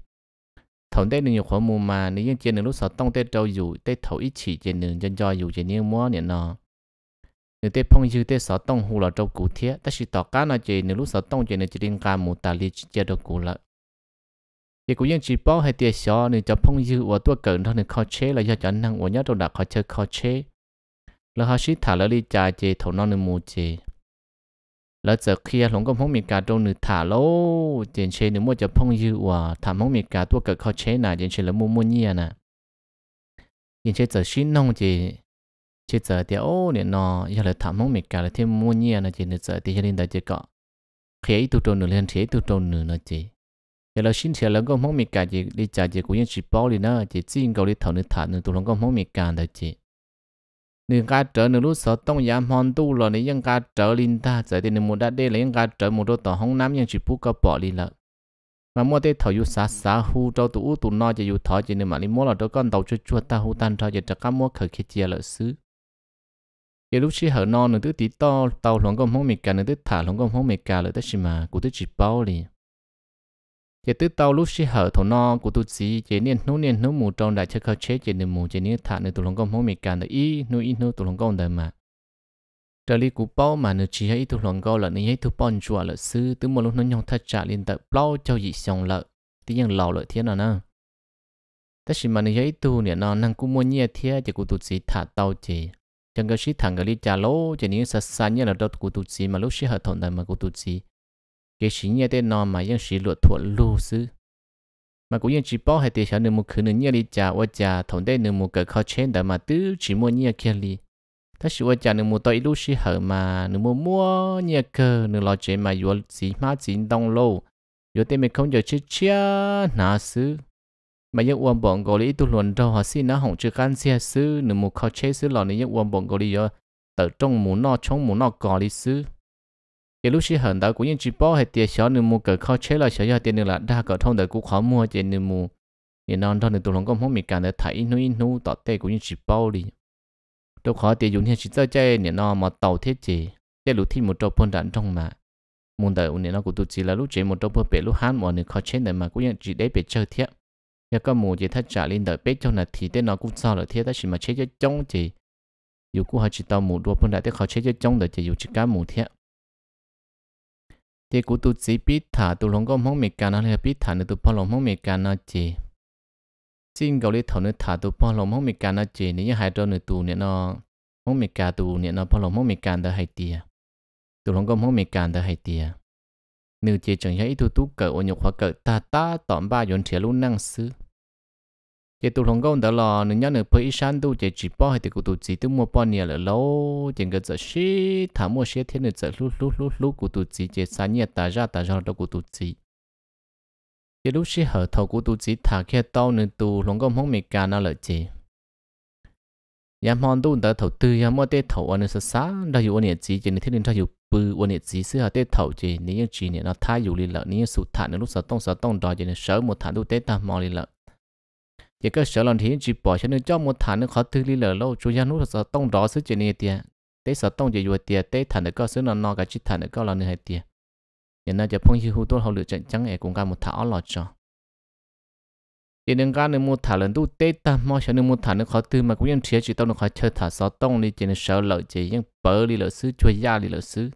thầu đây nhiều khó môn mà, nếu chỉ nữa lúc sau tông tết trâu dù tết thầu ít chỉ chỉ nữa cho do dù chỉ nhiều mua nữa nọ. Nếu tết phong dư tết sáu tông hù là trâu cụ thiết tất nhiên tỏ cá nó chỉ nếu lúc sáu tông chỉ nữa chỉ liên quan một tài lý chỉ được cụ lại thì cũng ยัง chỉ bảo hay tiền xó nên cho phong dư và tua cận thôi nên khó chế là do cho năng và nhớ đồ đặc khó chơi khó chế là họ sĩ thả là đi trả chế thầu non nên mua chế là giờ khi lòng công phong miệt cả trong nửa thả lô tiền chế nên mua cho phong dư và thả phong miệt cả tua cận khó chế nè tiền chế là mua mua nhia nè tiền chế giờ xin nông chế chỉ giờ thì ô nên nó giờ là thảm mong miệt cả là thêm mua nhia nó chỉ nên giờ thì gia đình đã chỉ có. Khi tu trâu nửa lên thế tu trâu nửa nó chỉ. Giờ là xin thiệt là có mong mình cả chỉ đi trả chỉ cũng như chỉ bảo đi nữa, chỉ chỉ cầu đi thầu nữa thả nữa tu lòng có mong mình cả đó chị nếu cá trở nữa lúc sợ tông giảm hòn tu rồi nếu dân cá trở linh ta giờ thì nếu muốn đã đây là những cá trở một đôi tàu hông nam những chỉ bút có bỏ đi là mà mua đây thầu yêu sa sa hu cho tụ tụ nó chỉ yêu thọ chỉ nên mà đi mua là đôi con tàu chua chua ta hu tan cho, chỉ cho cá mua khởi khi chia lợi xứ cái lúc chỉ hở non nữa tới tí to, tàu lòng công không mệt cả nữa tới thả lòng công không mệt cả nữa tới chỉ mà cụ tới chỉ bao liền chỉ tới tàu lúc chỉ hở thổ non cụ tức gì chỉ niên nô niên nô mù trong đại chơi khao chế chỉ niên mù chỉ niên thả nữa tụ lòng công không mệt cả nữa y nô y nô tụ lòng công đời mà. Trở đi cụ bao mà nữa chỉ hay tụ lòng công là nữa hay tụ bọn chùa là sư tức một lúc nó nhong thắt trả liền tập bao cho dị xong lợ tí nhưng lầu lợi thiên nào nè. Tất nhiên mà nếu ấy tu nè, nó năng cũng mua nhẹ thế chỉ cũng tụt gì thả tàu chỉ chẳng có sĩ thằng cái lý trả lỗ cho nên sa sa nhớ là đốt cụ tụt gì mà lúc sĩ hợp thằng mà cụ tụt gì cái gì nhớ tên nó mà những sĩ luật thuận lô sư mà cũng những chỉ bảo hay để cho nên một khứ nửa nhớ lý trả và trả thằng đây nên một cái khó trên đó mà tứ chỉ mua nhớ kia lý. Ta sĩ và trả nửa một tội lúc sĩ hợp mà nên một mua nhớ cơ nên lo chuyện mà vừa gì mà chỉ đông lâu vừa tên mình không giờ chết chia nã sư mà những uổng bọn gò lý tu luận đâu họ xin nó hỏng chưa can xe sư nửa một khó chế sư lò này những uổng bọn gò lý ở tờ trong mũ nọ trong mũ nọ gò lý sư cái lúc xí hận đó cũng những chỉ bỏ hay tiền xóa nửa một cỡ khó chế là xóa tiền nửa là đa cỡ thông đời cũng khó mua trên nửa một những non đó, nửa tu luận cũng không bị càng để thấy nuôi nu tọt tê cũng những chỉ bỏ đi. Đâu khó tiền dùng hiện chỉ chơi chơi những nó mà tàu thế gì cái lúc thi một trâu phân đạn trong mà muốn đời những nó của tu chỉ là lúc chế một trâu phân bể, lúc hán mọi người khó chế này mà cũng những chỉ để bể chơi thiệt giờ có mù gì thắt trả lên đợi bếp cho là thì tên nó cũng sao là thế đó chỉ mà chế cho chống chỉ dù cũng họ chỉ tao mù đua phân đại thế họ chế cho chống đợi chỉ dù chỉ cá mù thế thì cũng tụ chỉ biết thả tụ lòng có mong mệt cả nó là biết thả nữa tụ bao lòng mong mệt cả nó chỉ xin cầu đi thầu nữa thả tụ bao lòng mong mệt cả nó chỉ nếu hai đôi nữa tụ nữa nó mong mệt cả tụ nữa nó bao lòng mong mệt cả đó hay tiệt tụ lòng có mong mệt cả đó hay tiệt nếu chỉ chẳng hay tụ tu cỡ ô nhục hoặc cỡ ta ta tóm ba yon thiệt luôn năng sư. Chỉ tụ lòng công đó là nếu nhớ nếu phải san tụ chỉ chỉ bao hay thì tụ chỉ tu mua bao nhiêu là lâu. Chỉ cái giờ xí, thả mua xí thiên nữa giờ lúc lúc lúc lúc của tụ chỉ chỉ san nhiêu ta ra ta ra đó của tụ chỉ. Chỉ lúc xí hở thầu của tụ chỉ thả kia tao nữa tụ lòng công không mình cả nó là chỉ yam hòn tụ đó thầu tư, yam mua tê thầu anh sẽ sáng đó อยู่ anh chỉ chỉ nên thiên nên cho bự vấn đề gì xưa họ tết thầu gì nếu như này nó thay dù liền lợn nếu như sụt thản lúc sợ tông sợ tông đòi cho nên sớm một thản lúc tết ta mò liền lợn chỉ có sớm lần thì chỉ bỏ cho nên cho một thản nó khó thứ liền lợn lâu chủ gia lúc sợ tông đó xứ chuyện này tiền tết sợ tông chỉ vừa tiền tết thản được có xứ nó no cả chỉ thản được có là nửa hai tiền hiện nay chỉ phong hưu tôi hậu lựa chọn chẳng ai cũng cả một thảo lọt cho chỉ nên cái nên một thảo lần đủ tết ta mò cho nên một thảo nó khó tư mà cũng yên chia chỉ tông nó khó chơi thả sáu tông đi chỉ nên sớm lợi chỉ yên bờ đi lợi xứ chơi gia đi lợi xứ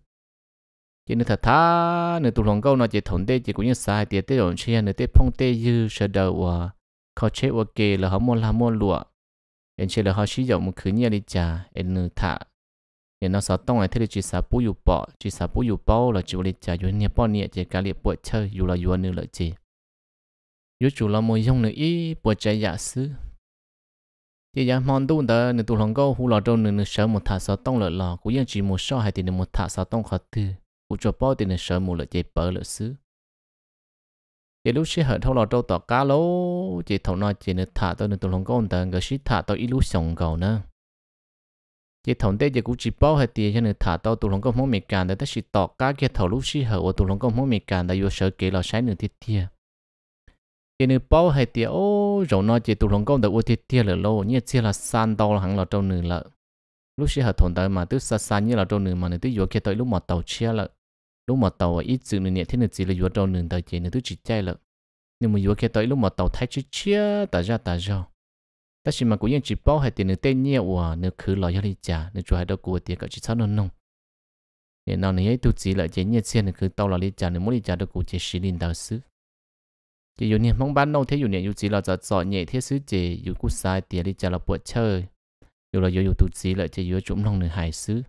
chỉ nên thật thà nên tụ lòng câu nó chỉ thốn tế chỉ cũng như sai tiền tế rồi chia nên tế phong tế dư sợ đầu à khó chế ok là họ mua là mua lụa. Em chỉ là họ sử dụng một khứ nhà đi trả em nên thả nên nó sợ tông này thế chỉ sợ bù yu bỏ chỉ sợ bù u bao là chủ đi trả yu nhà bao nhiêu chỉ cả liệt bộ chơi dù là yu nữa là chỉ dù chủ là một dòng nữ ý bộ chơi giả sư chỉ giả mòn tu đó nên tụ lòng câu, hú lò trâu nên sợ một thả sợ tông lợi lò cũng như chỉ một sợ hay thì nên một thả sợ tông khó tư u cho bao tiền sợ mù lợi chế bờ lợi xứ, chỉ lúc xí hở thâu lò trâu tỏ cá lố chỉ thâu nói chỉ được thả tôi nên tôi không có con tờ người xí thả tôi ít lúc sống cầu nữa chỉ thâu tê chỉ cũng chỉ bao hết tiền cho nên thả tôi tôi không có muốn mệt cạn để tới xí tỏ cá kia thâu lúc xí hở của tụi không có muốn mệt cạn để vô sợ kỹ là sai nữa thiết thiệt chỉ nên bao hết tiền ô rồi nói chỉ tôi không con được vô thiết thiệt là lâu như chỉ là san đau là hẳn là trâu nửa lợ. Lúc xí hở thâu tới mà tức xa xa như là trâu nửa mà nữa tức vô kia tới lúc mà tàu chia lợ lúc mà tàu ít chữ nữa thế nữa chỉ là vừa đầu nửa tàu chỉ nữa tôi chỉ chạy lợ nhưng mà vừa kia tới lúc mà tàu thái chữ chia tà ra tà ra. Ta chỉ mà chỉ bao hay tiền nửa tên nhiều à nửa khứ lò cho đi trả nữa chùa hay đâu của tiền cả chỉ sao nó nông. Để nào này tôi chỉ là chỉ nhẹ xe nửa khứ tàu lò đi trả nửa muốn đi trả đâu của chỉ xí linh tàu xứ. Chỉ dù niệm mong bán đâu thế, dù niệm dù chỉ là giờ sợ nhẹ thế xứ chỉ dù cú sai tiền đi trả là buộc chơi. Dù là dù dù tôi chỉ là chỉ dù chúng nông nữa hại xứ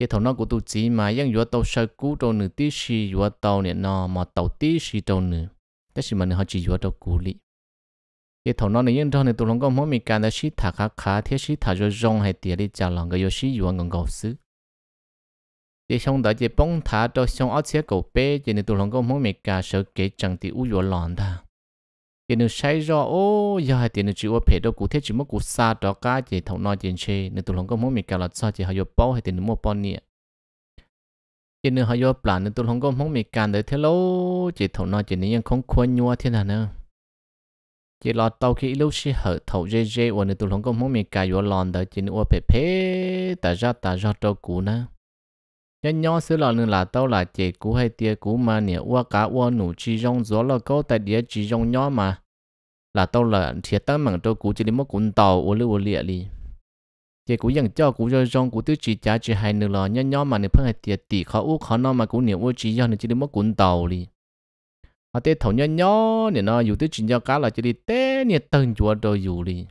cái thằng nó của tụi chỉ mà dân vừa tàu sơ cứu trâu nửa tí xì vừa tàu nè nó mà tàu tí xì trâu nửa. Cái gì mà nó chỉ vừa tàu cứu lì cái thằng nó này dân thằng này tụi lòng có mỗi mình cái là xí thà khá khá thế xí thả cho rong hay tiền đi trả lòng cái xí vừa ngon gạo xứ. Cái xong đó cái bông thà cho xong áo xe cổ bé cái này tụi lòng có mỗi mình cái sợ cái chẳng thì u vừa lòng ta cái nó sai rõ ô, giờ hai tiền nó chịu ở phe đó cụ thể chỉ mất cụ xa đó cả chỉ thằng nói chuyện chơi nên tụi không có muốn mình cả là sao chỉ hay vô bao hay tiền nó mua bao nhiêu cái nó hay vô plan nên tụi nó có muốn mình cả để thế lâu chỉ thằng nói chuyện này không khuyên nhua thế nào nữa. Chỉ lo tàu khi lúc xí hở thầu dê dê và nên tụi không có muốn mình cả vô lòn đó chỉ nó ở phe phe ta ra ta ra đâu cụ nữa nhân nhỏ xứ là nên là tao là chế cũ hay tia cũ mà nè ua cá, ua nụ chỉ rong, gió là câu tại địa chỉ rong nhỏ mà. Là tao là thiệt tâm bằng tao cũ chỉ đi mất cuốn tàu ua lưu ua liệt đi chế cũ dặn cho cũ rồi rong cũ tiêu chỉ trả chỉ hai nửa là nhân nhỏ mà nè phân hay tia tỷ khó u khó nó mà cũ nè ua chỉ do nè, chỉ đi mất cuốn tàu đi họ tê thầu nhỏ nhỏ nè, nó dù tiêu chỉ do cá là chỉ đi té nè tân chùa đồ dù đi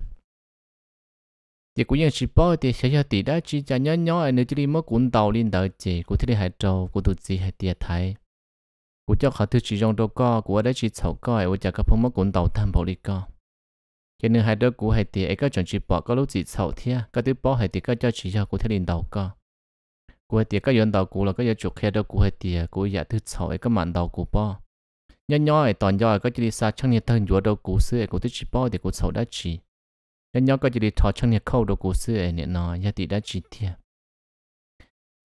chỉ cũng như chỉ bỏ thì sẽ cho tỷ đã chỉ cho nhỏ nhỏ anh chỉ đi mất cuốn tàu lên đợi chỉ của thế hai trâu của tụt gì hai tiệt thái của cho họ thứ chỉ trong đâu co của đã chỉ chậu co của cho các phong mất cuốn tàu tham bảo đi co cho nên hai đứa của hai tiệt ấy có chọn chỉ bỏ có lúc chỉ sầu thia có thứ bỏ hai tiệt có cho chỉ cho của thế lên đầu co của hai tiệt có yon đầu của là có giờ chụp khe đó của hai tiệt của giả thứ sầu ấy có mặn đầu của bỏ nhỏ nhỏ ấy toàn do có chỉ đi xa chẳng như thân chúa đâu cũng xưa cũng thứ chỉ bỏ thì của sầu đã chỉ nên nhớ có chỉ đi thọ trong nhà khâu đồ cổ xưa này nọ, gia tỷ đã chỉ thiệt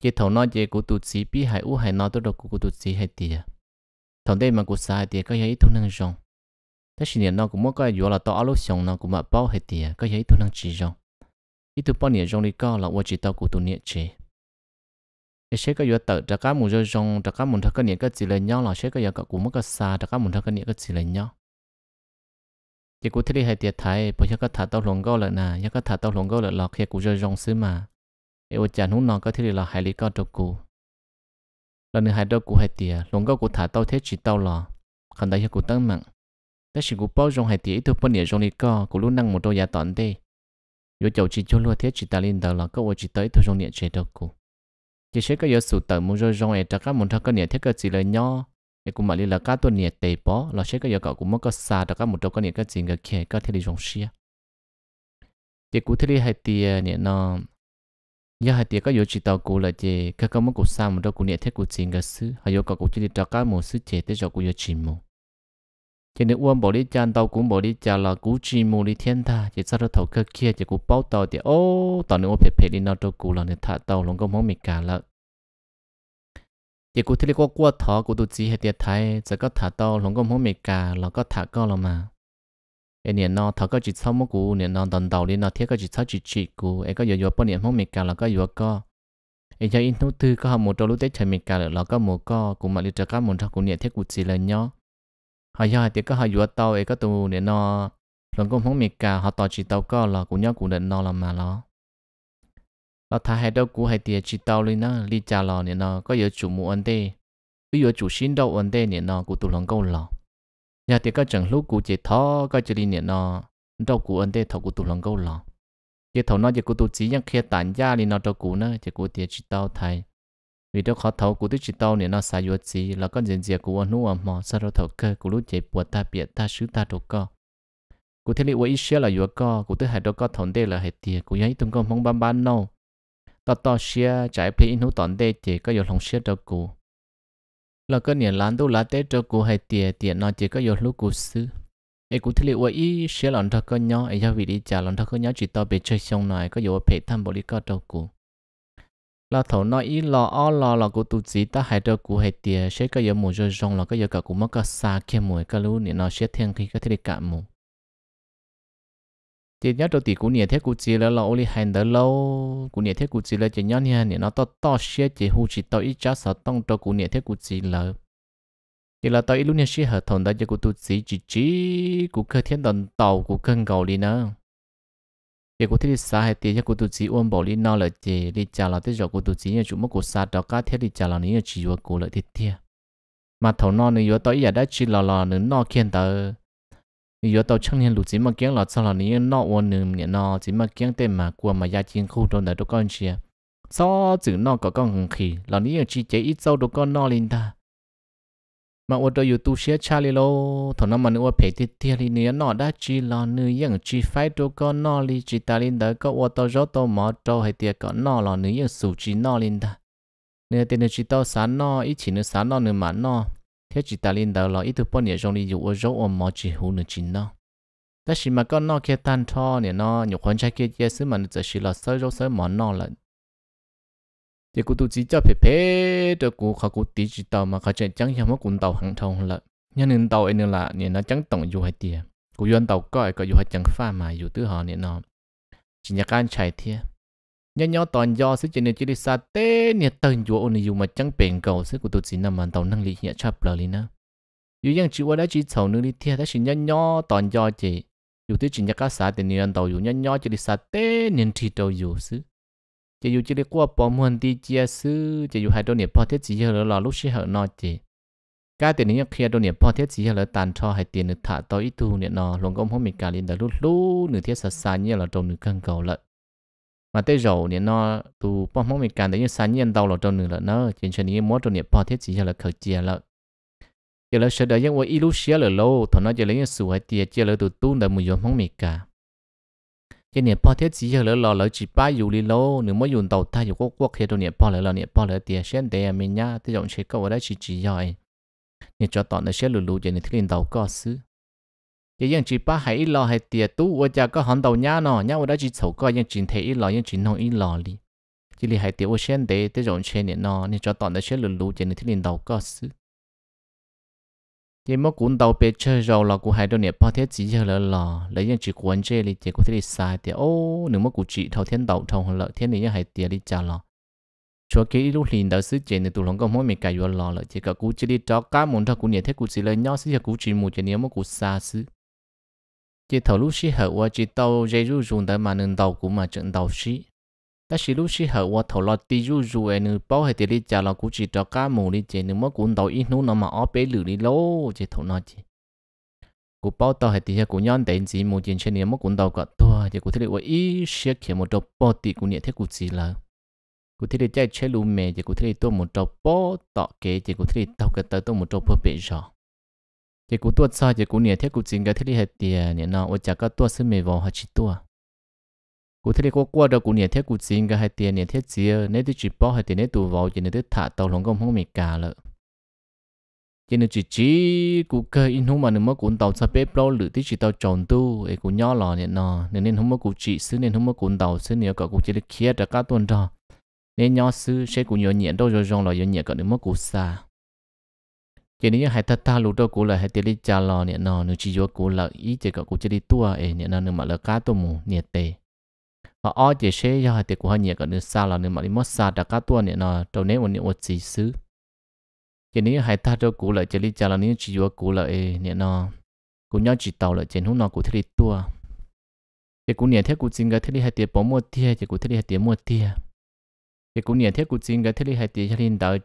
cái thầu nó chỉ của tụt sĩ biết hay u hay nó tôi đồ của tụt sĩ hay tiệt thằng đây mà của sai tiệt có giấy thu năng rong thế thì nó cũng muốn có dù là to lúc xong nó cũng mà bao hay tiệt có giấy thu năng chỉ rong ít tụi bao nhiêu rong đi co là quên chỉ tao của tụi nhiệt chế cái sẽ có dù tự trả cá mù rong trả cá mù thật cái nhiệt cái gì lên nhau là sẽ có giờ cũng muốn có xa trả cá mù thật cái nhiệt cái gì lên nhau chỉ cú thấy hay tiệt thái bây giờ có thả tàu lồng gấu lợn nè giờ có thả tàu lồng gấu lợn lọt khi cú rơi rong xứ mà yêu chả húng nó có thấy là hải lý có đâu cú lần nữa hải đâu cú hay tiệt lồng gấu cú thả tàu thế chỉ tàu lò khẩn đại cú tăng mạnh thế chỉ cú bao rong hải tiệt ít bao nhiêu rong lý co, cú luôn năng một đôi giá tọn đi yêu chầu chỉ cho luôn thế chỉ ta lên đầu là có ô chỉ tới thôi rong nhiệt chế đâu cú chỉ sẽ có yêu sụt tờ muốn rơi rong ấy chắc các môn thằng có nhiệt thế cơ chỉ lời nhau cái cũng mà đi là cá tuần nhiệt tệ bỏ là sẽ có giờ cậu cũng mất có xa đó các một chỗ có nhiệt có chuyện cái kia, có thể đi dùng xia. Thì cụ thể đi hay tiền nhiệt nó giờ hay tiền có giờ chỉ tàu cụ là chỉ các cái mất cụ xa một chỗ cụ nhiệt thế cụ chuyện cái xứ hay giờ cậu cũng chỉ đi cho các một xứ chế tới cho cụ giờ chỉ một chỉ nếu uống bỏ đi chan tàu cũng bỏ đi chan là cụ chỉ một đi thiên tha chỉ sao đó thầu cơ kia chỉ cụ bao tàu thì, ô, tàu nếu phải phải đi nó cho cụ là nên thả tàu lòng có món mì cả là thì cụ thấy có qua thọ cụ tụt chỉ hết tiệt thái giờ có thả tao lòng có món mệt cả lòng có thả có lòng mà. Cái niệm nó thọ có chỉ sau mỗi cụ niệm nó đòn đầu đi nó thiết có chỉ sau chỉ chỉ cụ ấy có vừa bao niệm món mệt cả lòng có vừa có ấy cho in nút tư có học một trâu lúc tết chơi mệt cả lòng có một có cụ mà đi chơi các một trâu, cụ niệm thiết cụ chỉ là nhó. Họ giờ thì có họ vừa tao ấy có tụ niệm nó lòng có món mệt cả họ tao chỉ tao có là cụ nhớ cụ niệm nó là mà nó nó thà hay đâu cũng hay tiền chỉ tao lên nó li trả lò nè nó có yếu chủ mua ăn đề ví dụ chủ xin đâu ăn đề nè nó cũng tụ lòng câu lò nhà tiệt có chẳng lúc cú chỉ thọ có chỉ đi nè nó đâu cú ăn đề thọ cũng tụ lòng câu lò chỉ thọ nó chỉ cú tụ chỉ nhắc khi tản gia lên nó đâu cú nó chỉ cú tiền chỉ tao thay vì đâu khó thọ cú tụ chỉ tao nè nó xài yếu chỉ là có gì gì cú ăn nuông mà sao đâu thọ cơ cú lúc chỉ buộc ta biệt ta sứ ta đâu có cụ thể là ý xưa là yếu có cụ tiệt hai đâu có thằng đây là hai tiền cụ ấy tung công không ban ban đâu tao tao xia chạy phi in hú tòn đê chỉ có yêu lòng xia cho cụ là cái niệm lán tu lá tế cho cụ hay tiền tiền nó chỉ có yêu lúc cụ sư ai cụ thấy liệu ý xia lòng thọ con nhỏ ai cho vị đi trả lòng thọ con nhỏ chỉ tao bị chơi xong này có yêu phải tham bộ đi có cho cụ là thầu nói ý lo o lo là cụ tu chỉ ta hay cho cụ hay tiền sẽ có yêu mù rồi rong là có yêu cả cụ mất cả xa kia mùi cái lú, niệm nó xia thiên khi có thể đi cả mù thì nhớ đầu tỷ cũng nhẹ thế cú chỉ là lâu li hành đỡ lâu. Cũng nhẹ thế cú chỉ là chỉ nhớ nha nhỉ nó to to xe chỉ hú chỉ to ít chả sợ tông cho cũng nhẹ thế cú chỉ là thì là tao ít lúc nhớ xí hợp thằng đó cho cú tu chỉ chỉ chỉ cũng khơi thiên đòn tàu cũng cần cầu đi nữa thì cú thấy xa hay thì cho cú tu chỉ uống bảo đi nó là chỉ đi trả là tới giờ cú tu chỉ nhớ chủ mất cú xa đó cá thế đi trả là nhớ chỉ vừa cú lại thiết thiệt mà thầu nó nữa vừa tới giờ đã chỉ là là nữa nó kiên tới giờ tàu chẳng nên lụt chỉ mà kiếm là sao là ní nọ ôn nương nhỉ nọ chỉ mà kiếm tên mà qua mà gia chiến khu trong đồ con chia sao chữ nọ có con hùng khỉ là ní chỉ chế ít sau đồ con nọ lên ta. Mà tô yếu tu sửa cha li lô thằng nó mà nữa phải tiết tiết li nữa nọ đã chỉ là nữ yên chỉ phải đồ con nọ li chỉ ta lên đó có ô tô gió tàu mỏ trâu hay tiết con nọ là nữ yên sủ chỉ nọ lên ta. Nếu tiền chỉ tàu sáng nọ ít chỉ nữa sáng nọ nữa mà nọ thế chỉ ta lên đầu là ít thứ bao nhiêu trong đi dụ ở dấu ở mỏ chỉ hú nữa chính nó ta chỉ mà con nó kia tan cho nè nó nhiều khoản trái kia kia xứ mà nó chỉ là sơ dấu sơ mỏ nó là thì cụ tu chỉ cho phê phê cho cụ khó cụ tí chỉ tàu mà khó chạy chẳng hiểu mất cụ tàu hàng thông là nhân nên tàu ấy nữa là nè nó chẳng tổng dù hay tiền cụ yên tàu coi có dù hay chẳng pha mà dù thứ họ nè nó chỉ nhà can chạy thiệt nhớ nhớ toàn do sự chuyện này chỉ đi xa tế nhà tầng chúa ôn dù mà chẳng bền cầu sự của tôi chỉ nằm tàu năng lý hiện chắp lờ lý nữa dù rằng chỉ qua đã chỉ sầu nước đi theo đó chỉ nhớ nhớ toàn do chỉ dù tôi chỉ nhớ cá xã tiền nhà tàu dù nhớ nhớ chỉ đi xa tế nên thì tàu dù sự chỉ dù chỉ đi qua bỏ muôn đi chia sự chỉ dù hai đôi nhà bỏ thế chỉ giờ là lúc sẽ hở nó chỉ cái tiền này kia đôi nhà bao thiết gì là tàn cho hai tiền được thả tàu ít thu nhà nó lòng công không mình cả liền đã lúc lúc nửa thiết sát xa như là trong nửa căng cầu lại mà tới rồi niệm nó tu bao mong mình càng thấy như sáng nhiên đâu là trong nửa là nó. Chuyện chuyện này mỗi trong niệm bỏ thiết gì là khởi chia lại giờ là sợ đợi những người ilu xia là lâu thằng nó giờ lấy những sự hay tiệt giờ là tu tu mình mùi mong mình cả cái niệm bỏ thiết gì là lo lỡ chỉ ba dù đi lâu nếu mà dùng tàu thai dù quốc quốc khi trong niệm bỏ là là niệm bỏ là tiệt xem để mình nhá tới dòng sẽ có ở đây chỉ chỉ rồi nhưng cho tọt nó sẽ lù lù cho nên thiên đầu có xứ chỉ yên chỉ ba hay lò hai tiệt tú ở cha có hòn đầu nhá nọ, nhá ở đó chỉ sầu có những thấy ít lò yên chuyện nông ít lò đi chỉ là hai tiệt ở xem để tới rộn chế nè nọ nên cho tọn đã sẽ lù lù chỉ nên thiên đầu có xứ chỉ mất cuốn đầu bê chơi rồi là cũng hai đầu nè ba thế chỉ chơi lỡ lò lấy yên chỉ cuốn chơi đi chỉ có thể sai tiệt ô nếu mất cụ chỉ thầu thiên đầu thầu hơn thiên này hài tiệt đi trả lò cho cái lúc liền đó xứ chế này tụi lòng có mỗi mình cài vô lò lợi chỉ cả cụ chỉ đi cho cá muốn cho cụ nhẹ thế cụ chỉ lấy nhau xứ cụ chỉ một cho nếu mất cụ xa xứ chỉ thầu lúc xí hở qua chỉ tàu dây ru dùng để mà nên tàu cũng mà trận tàu xí. Ta xí lúc xí hở qua thầu lọt tí ru ru e ấy nữa bao hệ tiền đi trả là cụ chỉ cho cá mù đi chế nữa mất cuốn tàu ít nú nó mà ó bể lử đi lô chỉ thầu nó chỉ cú bao tàu hệ tiền cú nhon đến gì mù trên trên nữa mất cuốn tàu cả tua chỉ cụ thấy là ý xí kia một đầu bao tỷ cú nhẹ thế cụ chỉ là cụ thấy chạy chơi lù mè, chỉ cụ thấy tôi một trâu bó tọ kế chỉ cụ thấy tàu cái tới tôi một trâu bó bể giò chỉ cú tuột sao chỉ cú nè thiết cú chính cái thiết thấy hết tiền nè nó ôi, chả có tuột xứ mày vào hết chỉ tuột. Thiết thấy có qua đâu cú nè thiết cú chính cái hết tiền nè thiết gì nếu tôi chỉ bỏ hết tiền, nếu tụ vào chỉ nếu tôi thả tàu lòng công không mì cả nếu chỉ chỉ cú cơ in không mà nếu mất cuốn tàu sao bếp lâu lử tí chỉ tàu tròn tu, ấy cú nhỏ lò nè nó nên không mà cú chỉ xứ, nên không mà cuốn tàu xứ nếu có cú chỉ được kia đã cá tuần đó nên nhỏ sư sẽ cú nhớ nhẹ đâu, rồi rong lò nhớ nhẹ có nè mất cú xa chỉ nếu hai ta ta lúc đó cô là hai tiền đi trả lò nè nó nếu chỉ vô cô là ý chỉ có cô chỉ đi tua ấy nè nó nếu mà là cá tôm mù nè tê họ ở chỉ xe do hai tiền của hai nhẹ còn nếu xa là nếu mà đi mất xa đã cá tua nè nó đầu nếu mà nè vật gì xứ chỉ nếu hai ta đâu cô là chỉ đi trả là nếu chỉ vô cô là ấy nè nó cũng nhớ chỉ tàu là trên lúc nó cũng thấy đi tua. Chỉ cũng nè thế cũng chính cái thế đi hai tiền bỏ mua tia chỉ cũng thế đi hai tiền mua tia thì cũng nè thiết cũng chính cái thế hay tiền cho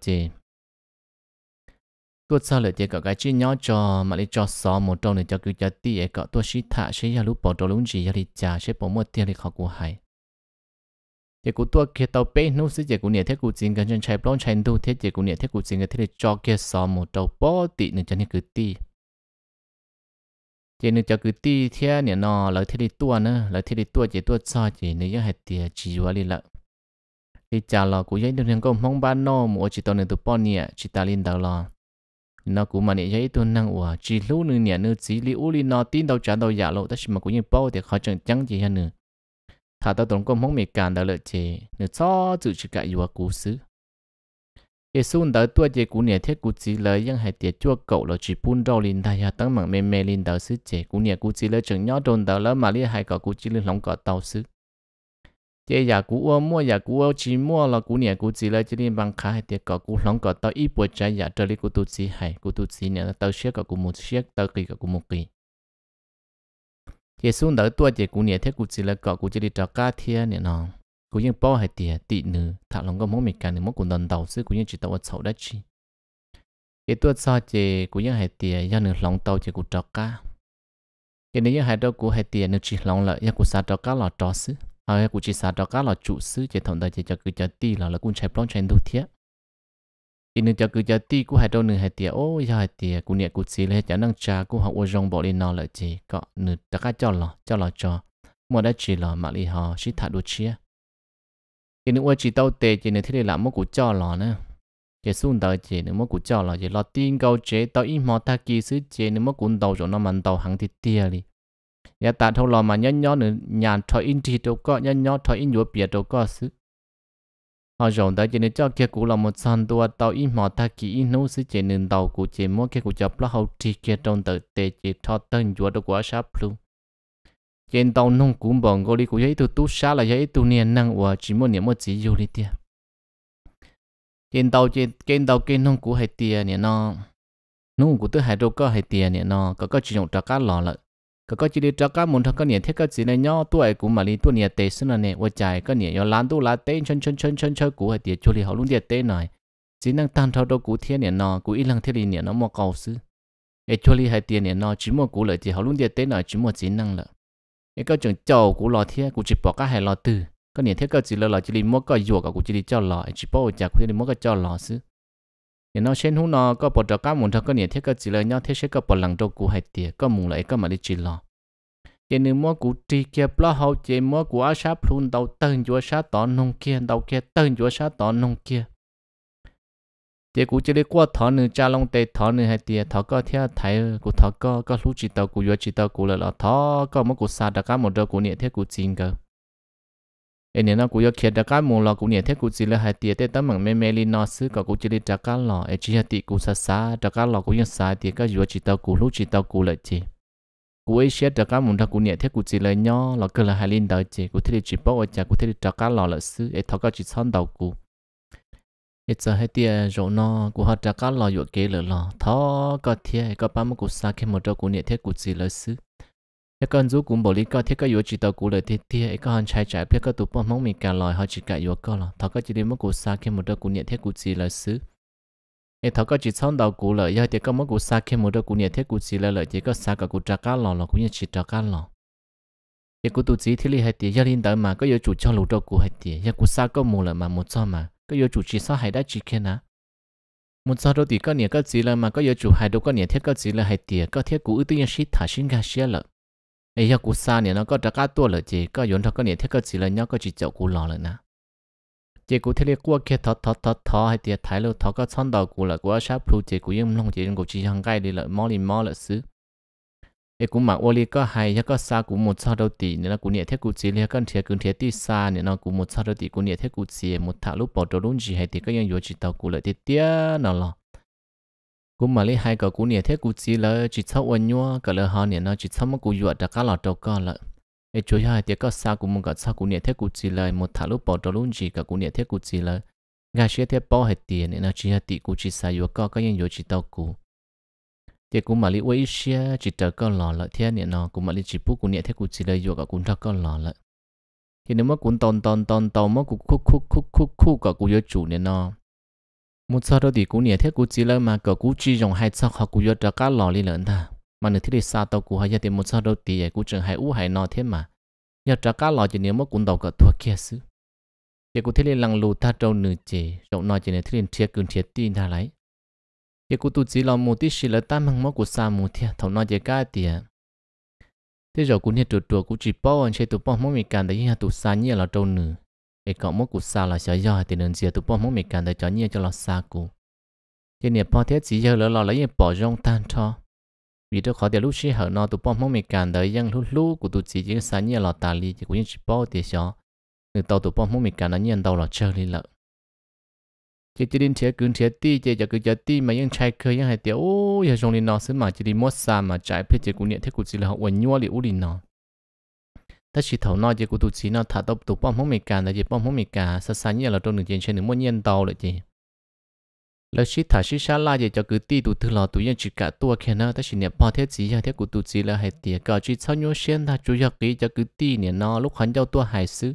ตัวซาเลยเจก็กระชี้ย้อจอมาเลยจอสอหมดตรงเลยจะคือจะตีเอก็ตัวชี้ถาใช้ยาลูปอตัวลุงจียาลิจ่าใช้ปมมดเตียเลยขากูหายเจ้ากูตัวเคตาเป้นู้สิเจ้ากูเนี่ยเทกูจริงกันจนใช้ปล้องใช้ดูเทเจ้ากูเนี่ยเทกูจริงกันที่จะจอเกสอหมดตัวปอติหนึ่งจะนี่คือตีเจ้าหนึ่งจะคือตีเทียเนี่ยนอแล้วเทเลยตัวเนอะแล้วเทเลยตัวเจ้าตัวซอเจ้าหนึ่งยังให้เตียจีวะลีละที่จ่าเรากูยังเดินทางก็มองบ้านนอหมูจิตตอนหนึ่งตัวป้อนเนี่ยจิตาลินดาวลอ nó cũng mà này vậy tôi năng ủa, chỉ lúc nữa nè nữa chỉ li u li nó tin đâu trả đâu giả lộ, tất mà cũng như bao thì khó chẳng chẳng gì hơn nữa. Thà tao tổng có mong mì cản đó lợi chế nữa cho tự chỉ cả yêu cú xứ. Cái xuân đó tôi chỉ cũng nè thiết cũng chỉ lời nhưng hai tiệt chua cậu là chỉ bún rau linh thay hạ tăng mạng mềm mềm linh đó xứ chế cũng nè cũng chỉ lời chẳng nhỏ trồn đó lỡ mà li hai cậu cũng chỉ lời lòng cậu tàu xứ chế giờ cú ô mua nhà cú ô chỉ mua là cú nhà cú gì là chỉ nên bằng khai thì có cú lòng có tao ít bữa trái nhà trở đi cú tu sĩ hay cú tu sĩ nè tao xếp có cú một xếp tao kỳ có cú một kỳ chế xuống đỡ tua chế cú nhà thế cú gì là có cú chỉ đi cho cá thiên nè nó cú nhưng bao hay tiền tị nữ thằng lòng có mỗi mình cả nữ mỗi cú đòn đầu sư cú nhưng chỉ tao sầu đất chi cái tua sao chế cú nhưng hay tiền do nữ lòng tao chỉ cú cho cá cái này những hay đâu cú hay tiền nữ chỉ lòng lợi do cú sa cho cá là cho sư Ờ, à cụ chỉ sao đó cá là chủ sư chỉ thằng đại chỉ cho cứ cho ti là là cũng chạy phong chạy đủ thiệt, thì nên cho cứ cho ti cũng hay đâu nữa hay tiệt ô giờ hay tiệt cũng nhẹ cũng xí lên cho năng cha cũng học ô rong bỏ lên nó là gì, có nữa tất cả cho là cho là cho. Mà đã chỉ là mà li họ chỉ thả đồ chia. Thì nếu chỉ tao tệ chỉ nên thế này làm mất cụ cho là nữa. Chỉ xuống đời chỉ nếu mất cụ cho là chỉ lo tin câu chế tao im mò ta kỳ sứ chỉ nếu mất cũng đầu rồi nó mình đầu hàng thì tiệt đi ya ta thâu lò mà nhớ nhớ nữa nhàn thọ in thì đâu có nhớ nhớ thọ in vừa bịa đâu có sự họ rộng tới cho nên cho kia cũ là một sản tua tàu in mỏ ta kỳ in nấu sự chế nên tàu cũ chế mua kia cũ chấp là hậu trì kia trong tờ tệ chế thọ tân vừa đâu quá sáp luôn trên tàu nông cũng bằng gọi đi cũ giấy tu tu xa là giấy tu niên năng và chỉ muốn niệm một chỉ vô đi tia. Trên tàu trên trên tàu trên nông cũ hay tia nè nó. Nông cũ tôi hai đâu có hay tia nè nó, có có chỉ dùng cho cá lò lại cái chỉ đi cho các môn thằng cái niệm thiết cái gì này nhau tuổi cũng mà đi tuổi niệm tệ xưa này vợ chạy cái niệm 要 làm tuổi làm tệ chân chân chân chân chân của hay tiệt cho li họ luôn tiệt tệ này chỉ năng tan thao đâu cú thiên nè nó cú ít lăng thế nè nó mua cầu sư. Ấy cho li hai tiệt nè nó chỉ mua cú lợi thì họ luôn tiệt tế này chỉ mua chỉ năng lợi ấy có chừng chầu cú lo thiên cú chỉ bỏ các hai lo tư có nè thiết có chỉ là lo chỉ li mua cái ruột cú chỉ đi cho lo chỉ bỏ chả cú li mua cái cho lo sư nên nó xem hú nó, có bỏ cho cá muốn thằng có nè thế có chỉ là nhau, thế sẽ có bỏ lăng đâu cú hai tiệt có muốn lại có mà đi chỉ lo. Chỉ nếu mua cú tri kia bỏ hậu chỉ mua cú áo sát luôn đầu tân chúa sát tỏ nông kia đầu kia tân chúa sát tỏ nông kia. Chỉ cú chỉ đi qua thọ nữ cha long tê thọ nữ hay tiệt thọ có theo thái cú thọ có có lúc chỉ tàu cú vừa chỉ tàu cú là thọ có mua cú sa đặc cá một đôi cú nhẹ, thế cú chín cơ em nên nó cũng vừa kia đặc cá một là cú nhẹ thế cũng chỉ là hai tiệt tết tấm bằng mê mê li nó xứ có cũng chỉ là đặc cá lò. Em chỉ hai tiệt cũng xa xa đặc cá lò cũng vừa xa tiệt cái vừa chỉ tao cũng lúc chỉ tao cũng là chỉ cũng ấy xét đặc cá một đó cũng nhẹ thế cũng chỉ là nhỏ là cứ là hai linh đời chỉ cú thế chỉ bảo ở chả cú thế đặc cá lò là xứ em thọ cái chỉ son đầu cú ít giờ hai tiệt rồi nó cũng họ trả cá lò vừa kế lỡ lò. Thó cái thiệt cái ba mươi cũng xa khi một đó cũng nhẹ thế cũng chỉ lỡ xứ thế con rú cũng bảo lý có thiết có yếu chỉ tàu cú lỡ thiết tia ấy con trai trái biết có tụ bom mong mình cả lòi họ chỉ cả yếu có là thó có chỉ đi mất cú sa khi một trâu cú nhẹ thế cú gì là xứ. Ấy thó có chỉ xong đầu cú lỡ giờ thì có mất cú sa khi một trâu cú nhẹ thế cú gì là lỡ chỉ có sa cả cú trả cá lò lò cũng như chỉ trả cá lò cái cú tụ chỉ thiết li hay tia giờ linh tới mà có yếu chủ cho lũ trâu cú hay tia giờ cú sa có mù lỡ mà một cho mà, có yếu chủ chỉ sao hay đã chỉ khen à một sao đâu thì có nhiều cái gì là mà có yếu chủ hay đâu có nhiều thiết cái gì là hay tiệt có thiết cũ ưu tiên sĩ thả sinh ra xia lợi ấy giờ cú xa nhiều nó có trả cá tua lợ chị, có vốn thọ có nhiều thiết có chỉ là nhau có chỉ chậu cú lò lợ nè chị cú thiết liệt qua kia thọ thọ thọ thọ hay tiệt thái lô thọ có chọn đầu cú lợ của sáp plu chỉ cũ yên long chỉ cũ chỉ hàng gai đi lợ mò đi mò lợ xứ ấy cũng mặc ô li có hay hay có xa cũng một sao đâu tỷ nên nó cú nhẹ thế cú chỉ là con thiệt cũng thiệt tí xa nên nó cú một sao đâu tỷ cú nhẹ thế cú chỉ một thả lúc bỏ đồ luôn gì hay thì có những yếu chỉ tàu cú lại tiết tía nào lọ cú mà lấy hai cái cú nhẹ thế cú chỉ là chỉ sau ôn nhua cái là họ nên nó chỉ sau một cú vừa đã cả lọt đâu có lại ấy chú hai tiếc có sao cú một có sao cú nhẹ thế cú chỉ là một thả lúc bỏ đồ luôn chỉ cái cú nhẹ thế cú chỉ là ngay sẽ thế bỏ hết tiền nên nó chỉ là tỷ cú chỉ sai yếu có cái nhân vừa chỉ tàu cú. Tiếc cú mà lấy quay xe chỉ chờ con lọ lại thế này nó cú mà lấy chỉ bút cú nhẹ thế cú chỉ là vừa cả cú cho con lọ lại thì nếu mà cú tòn tòn tòn tòn mà cú khúc khúc khúc khúc khúc cả cú vừa chủ này nó một sau đó thì cũng nhẹ thiết cũng chỉ là mà cả cũng chỉ dùng hai sắc họ cũng có cho cá lò lì lớn ta mà nếu đi xa tàu cũng hay thì một sau đó thì cũng chẳng hay u hay nọ thế mà. Nhờ cho cá lò chỉ nếu mà cũng tàu cả thua kia xứ. Thì cũng lên lăng lù ta trâu nửa chế rộng nọ chỉ nếu thế thiệt cứng thiệt tin ta lấy. Thì cũng tu chỉ là một tí xí là tam hàng mốc của xa một thiệt thầu nọ chỉ cái thì thế rồi cũng nhiệt trượt trượt cũng chỉ bao anh chơi tụ bao mỗi mình càng đấy nhà tụ sa nhẹ là trâu nửa để cậu mốc của sa là sợ do thì nên giờ tụ bao mốc mình càng đấy cho nhẹ cho là sa cụ giờ nhiệt bao thế chỉ giờ là là lấy bỏ rong tan cho vì đó khó để lúc xí hở nó tụ bao mốc mình càng đấy ยัง lúc lúc của tụ chỉ chỉ sa nhẹ là tà li thì cũng chỉ bao thì sao người tàu tụ bao mốc mình càng nó nhẹ tàu là chơi đi lợ chỉ chỉ đến thiệt cứng thiệt ti chỉ cho cứ cho ti mà ยังใช้เคยยังให้เดียวโอ้ยตรงนี้นอซึ่งมาจะดีมดซามาจ่ายเพื่อจะกูเนี่ยที่กูจะเลยวันยัวหรืออุลินอถ้าชิ头นอจะกูตุจีนอถ้าตบตุป้อมห้องมีการแต่จะป้อมห้องมีการสัสเนี่ยเราตรงหนึ่งเจนเช่นหนึ่งมันเย็นเตาเลยจีแล้วชิถ้าชิชาลาจะจะคือ ta chỉ thấu nói chỉ của tụi chỉ nó thả tốc tụ bom không mì cả là chỉ bom không mì cả sa sa như là trong đường chiến trên đường muốn nhân tàu lại chỉ là chỉ thả chỉ sa la chỉ cho cứ ti tụi thứ lò tụi nhân chỉ cả tua kia nó ta chỉ niệm bao thế chỉ ya thế của tụi chỉ là hay tiệt cả chỉ sau nhau xuyên ta chủ yếu kỹ cho cứ ti niệm nó, lúc hắn giao tua hải sứ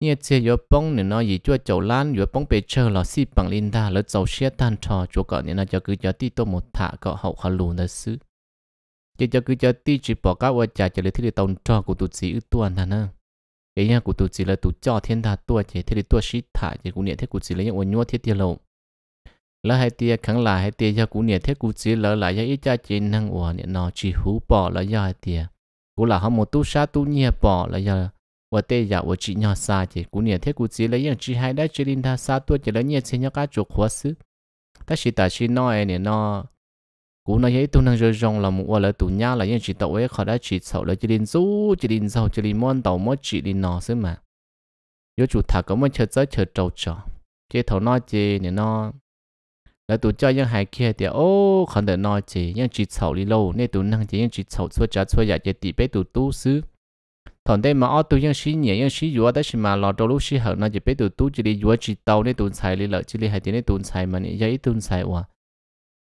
nhẹ chế yếu bông niệm nó gì chua chậu lan yếu bông bề chờ là si bằng linh ta lỡ chậu xe tan trò, chúa cọ niệm nó cho cứ cho ti tô một thả cọ hậu khả lùn ta sứ giờ giờ cứ cho tí chỉ bỏ cá qua trả trả lời thế là tàu trò của tụt sĩ ước tuần thà nè cái nhà của tụt sĩ là tụt cho thiên thà tua chỉ thế là tua sĩ thả chỉ cũng niệm thế của sĩ là những ôn nhua thiết tiền lộ là hai tia kháng là hai tia giờ cũng niệm thế của sĩ là lại giờ ít cha chỉ năng ủa niệm nó chỉ hú bỏ là giờ hai tia. Cũng là họ một tu sa tu nhẹ bỏ là giờ và tê dạ giờ và chỉ nhỏ xa chỉ cũng niệm thế của sĩ là những chỉ hai đã chỉ linh thà sa tua chỉ lấy nhẹ chỉ nhau cá chuột khó xứ. Ta chỉ ta chỉ nói niệm nó cú nói vậy tôi năng rơi rong là một là tụ nhá, là những chỉ tàu ấy họ đã chỉ sầu là chỉ đến rú, chỉ đến giàu chỉ đến món tàu mới chỉ đến nọ xí mà. Yếu chủ thà có mới chơi tới chơi trâu trò. Chế thầu nó chế nè nó là tụ cho những hai kia thì, ô không được nó chế những chỉ sầu đi lâu, nên tụ năng chế những chỉ sầu xua trả xua giả chế tỷ bé tụ tu xứ. Thằng đây mà ở tụ những sĩ nhẹ, những xí yếu đó xí mà lò trâu lúc xí hở, nó chế bé tụ tu chỉ đi yếu chỉ tàu, nên tụ xài đi lợi chỉ đi hai tiếng nên tụ xài mà nên giấy tụ xài quá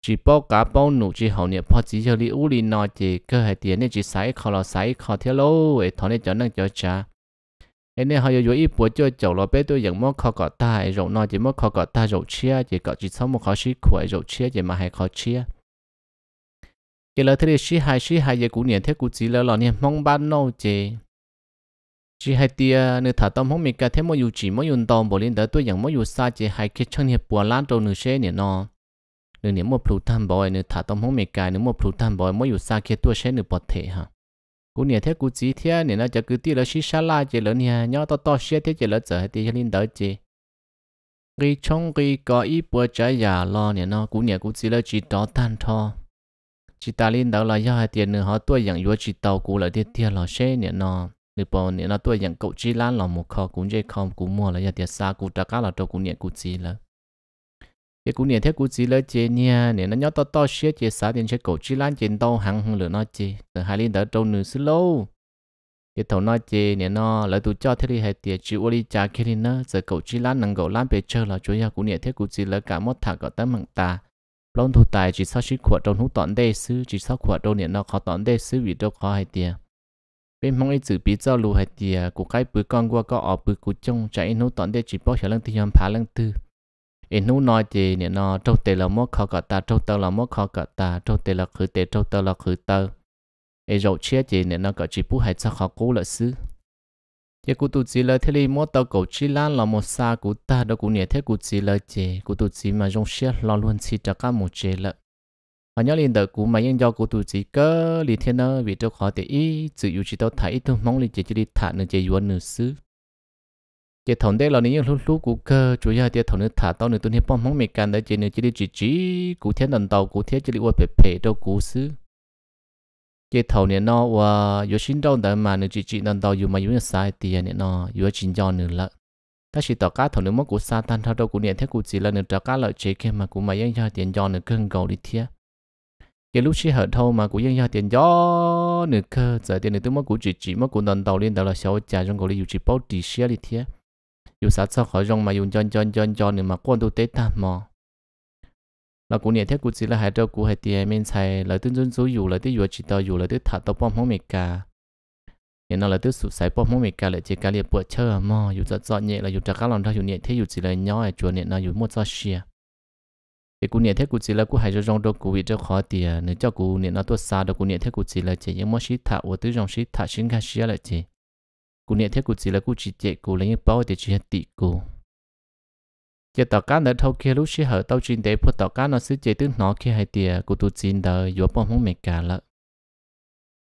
chỉ bao cả bao nụ chỉ hậu nhỉ bao chỉ cho đi u li nọ chỉ cơ hệ tiền nên chỉ xài khó là xài khó thiệt lâu ấy thằng này cho năng cho cha ấy nên họ yêu ý bữa cho chậu lo bé tôi dẫn mất khó cọ ta rồi nọ chỉ mất khó cọ ta rồi chia chỉ cọ chỉ sống một khó xí khỏe rồi chia chỉ mà hay khó chia cái lời thế xí hai xí hai giờ cũng niệm thế cũng chỉ là lo niệm mong ban nô chỉ chỉ hai tia nửa thả tâm không mình cả thế mà yêu chỉ mà dùng tôm bổ lên đỡ tôi dẫn mà yêu xa chỉ hai cái chân hiệp bùa lan trâu nửa xe nè nọ nếu niệm một pluton tham bội thả tâm không mình cả nếu một pluton tham bội mà yêu xa cái tôi sẽ nửa bọt thể ha cú nè thế cú chỉ thế nè nó chỉ cứ tia là xí xa la chỉ lớn nha nhau to to xe thế chỉ lớn giờ thì cho lên đỡ chỉ cái trong cái có ít bữa trái giả lo nè nó cú nè cú chỉ là chỉ đó tan thọ chỉ ta lên đỡ là do hai tiền nữa họ tôi dẫn vô chỉ tàu cú là tiền tiền là xe nè nó nếu bỏ nè nó tôi dẫn cậu chỉ lan là một kho cũng dễ không cú mua là do tiền xa cú ta cá là cho cú nè cú chỉ là cái cú niệm thế cú chỉ lấy chế nha nè nó nhớ to to xé chế xả tiền chế cậu chỉ lan trên tàu hàng hàng lửa nó chế từ hai lên đỡ trâu nửa xí lâu cái thầu nó chế nè nó lấy tụ cho thế đi hai tiền chỉ ô đi trả cái đi nó. Giờ cậu chỉ lan năng cậu lan bề chơi là chủ nhà cú niệm thế cú chỉ lấy cả một thả cậu tấm mạng ta. Lông thu tài chỉ sau chỉ khuất trong hút tọn đê xứ, chỉ sau khuất trong niệm nó khó tọn đê xứ vì đâu khó hai tiền bên mong ấy chữ bị giao lưu hai tiền của cái bữa con qua có ở bữa của trong chạy nút tọn đê chỉ bỏ hiểu lần thì nhầm phá lần tư em nu nói gì niệm nó, trâu tê là mốt khó cả ta, trâu tơ là mốt khó cả ta, trâu tê là khử tê, trâu tơ là khử tơ. Em rộng chia gì niệm nó có chỉ bút hay sao khó cố là sư giờ cụ tụt chỉ lời, thế li mốt tàu cầu chỉ lan là một xa cụ ta đó cụ nhẹ thế cụ chỉ lời chế cụ tụt chỉ mà dùng xe lo luôn chỉ cho các một chê lợi họ nhớ liền đời cụ mà yên do cụ tụt chỉ cơ li thiên nó vì tôi khó để ý tự yêu chỉ tao thấy tôi mong li chỉ chỉ đi thả nữa chê yêu nữa xứ chỉ thằng đây là những lúc lúc của cơ, chủ yếu là thằng nữa thả tao nữa tôi thấy bom mong mệt can đấy chỉ nữa chỉ đi chỉ chỉ, cụ thiên lần tàu cụ thiên chỉ đi qua bể bể đâu cụ xứ. Cái thầu này nó và yếu sinh đâu đó mà nữa chỉ chỉ lần tàu dùng mà dùng sai tiền này nó yếu chính do nữa là ta chỉ tao cá thầu nữa mất của sa tan thao đâu, cụ niệm thế cụ chỉ là nữa tao cá lợi chế kia mà cụ mà yên cho tiền do nữa cần cầu đi thiệt cái lúc chỉ hở thâu mà cụ dân cho tiền do nữa cơ, giờ tiền nữa tôi mất của chỉ chỉ mất của đàn tàu lên đâu là sáu trả trong cầu đi dùng chỉ bao tỷ xe đi thiệt dù sát sao khỏi rong mà dùng chọn chọn chọn chọn nữa mà quan tu tế ta mò, là cụ niệm theo cụ chỉ là hai trâu cụ hai tiền mình xài lời tương dân số dù lời tương chỉ tao dù lời tương thả tao bom không mệt cả nên nó lời tương sụt sải bom không mệt cả lại chỉ cả liệt bữa chơi mò, dù giật giật nhẹ là dù chắc các lòng thao dù nhẹ thế dù chỉ là nhỏ ở chùa niệm nó dù một giọt xìa thì cụ niệm theo cụ chỉ là cụ hai trâu rong đâu cụ bị trâu khó tiền nếu cho cụ niệm nó tốt xa đâu cụ niệm theo cụ chỉ là chỉ những món xí thả và tứ rong xí thả xin khai xìa lại chỉ cú niệm theo cú chỉ là cú chỉ chạy cú lấy những bao để chỉ hết tỷ cú giờ tàu cá nữa thâu kia lúc xí hở tàu chuyên để phút tàu cá nó xứ chạy tướng nó kia hai tiề cú tu chín đời vừa bom không mệt cả lợ.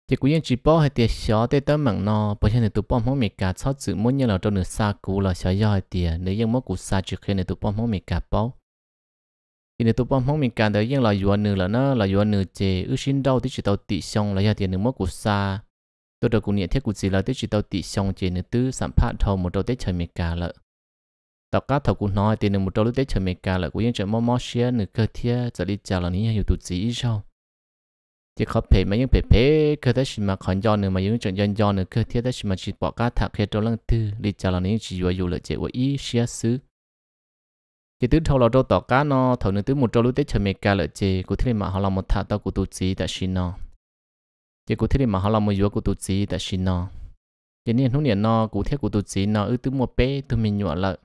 Chỉ cú yên chỉ bao hai tiề xó để tớ mặn nó bởi vì tụ bom không mệt cả sau sự muốn như là trong nửa xa cú là xó do hai tiề nếu yên mất cú xa trước khi này tụ bom không mệt cả bỏ thì tụ bom không mệt cả đời yên là vừa nửa là nó là vừa nửa chế ước xin đâu thì chỉ tàu tỷ xong là hai tiền nửa mất cú xa tôi đã cũng nhận thiết cũ gì là thì chỉ tao tị xong chế nửa tư sản phát thầu một đầu tết trời mệt cả lợ. Tao cá thầu cũng nói, tiền một trâu lúc tết trời mệt cả lợ cũng yên chờ mò mò xia nửa cơ thia giờ đi chào là ní hiểu tụt gì sao chỉ khó phê mà những phê phê cơ thế mà còn do nữa mà những chuyện dân do nữa cơ thia thế mà chỉ bỏ cá thạc hết trâu lăng tư, đi chào là ní chỉ vừa dù lợ chế của ý xia xứ. Chỉ tứ thầu là trâu tao cá nó thầu nữa tứ một trâu lúc tết trời mệt cả lợ chế của thế mà họ làm một thà tao của tụt gì tại xin nó chỉ cụ thể mà họ làm một yếu cụ tu sĩ đã xin nó chỉ nên hôm nay nó cụ thiết của tu sĩ nó ở tứ một bé từ mình nhọ lợi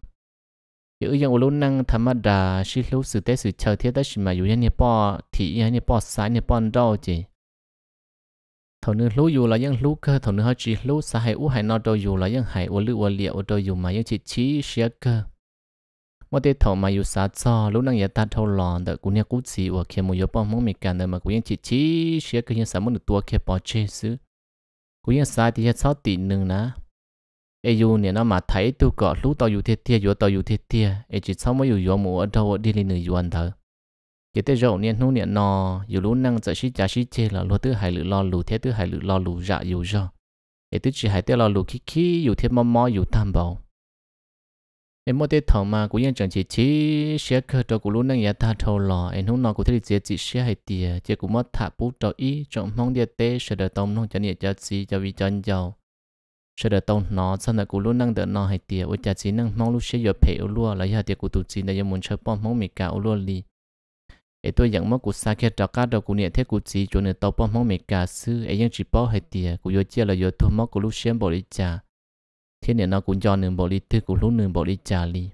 chỉ ư yang luôn năng tham đa sĩ lưu sự tế sự chờ thiết đã xin mà yếu nhân nhập bò, thì yếu nhập bò sai nhập bò đâu chỉ thằng nữ lưu dù là những lưu cơ thằng nữ họ chỉ lưu sai hay u hay nó đâu dù là những hay u lưu u liệu đâu dù mà những chỉ chỉ sẽ cơ. ว่าเตถมาอยู่สาจอลูกนางยาตาเท่าหลอนแต่กูเนี่ยกูสีว่าเคมูยปอมงมีการเดินมากูยังจิตชี้เชียกูยังสามารถตัวเคปอเชซื้อกูยังสายที่จะชอบตีหนึ่งนะเอยูเนี่ยน้ามาไทยตัวเกาะลูกต่ออยู่เทียเทียอยู่ต่ออยู่เทียเทียเอจิชอบมาอยู่ยอมัวเท่าดีลนหนึ่งยวนเถอะเกตเจ้าเนี่ยนู่เนี่ยนออยู่ลูกนั่งจะชี้จ่าชี้เจละลูกตื้อหายหรือรอลูเทตื้อหายหรือรอลูจะอยู่จ้อเอตื้อจีหายเตี้ยรอลูคิคิอยู่เทียมมออยู่ตามเบา em mua tới thầu mà cũng yên chẳng chỉ chỉ xe cơ cho cũng luôn năng nhà ta thầu lò em không nói cũng thấy chỉ chỉ xe hay tiề chỉ cũng mất thả bút cho ý trong mong địa tế sẽ đợi tông nó cho nhiệt cho chỉ cho vì chân giàu sẽ đợi tông nó sau này cụ luôn năng đợi nó hay tiề với cha chỉ năng mong lúc sẽ giờ phải luôn là giờ tiề cụ tụt chỉ để muốn chơi bom mong mì cả luôn đi ấy tôi dẫn mất cụ sa kia cho cá đầu cụ nhẹ thế cụ chỉ chỗ này tàu bom mong mì cả sư ấy vẫn chỉ bỏ hay tiề cụ giờ chia là giờ thôi mất cụ lúc xe bỏ đi cha thế nên nó cũng cho nương bộ đi tư cũng lúc nương bộ đi trả li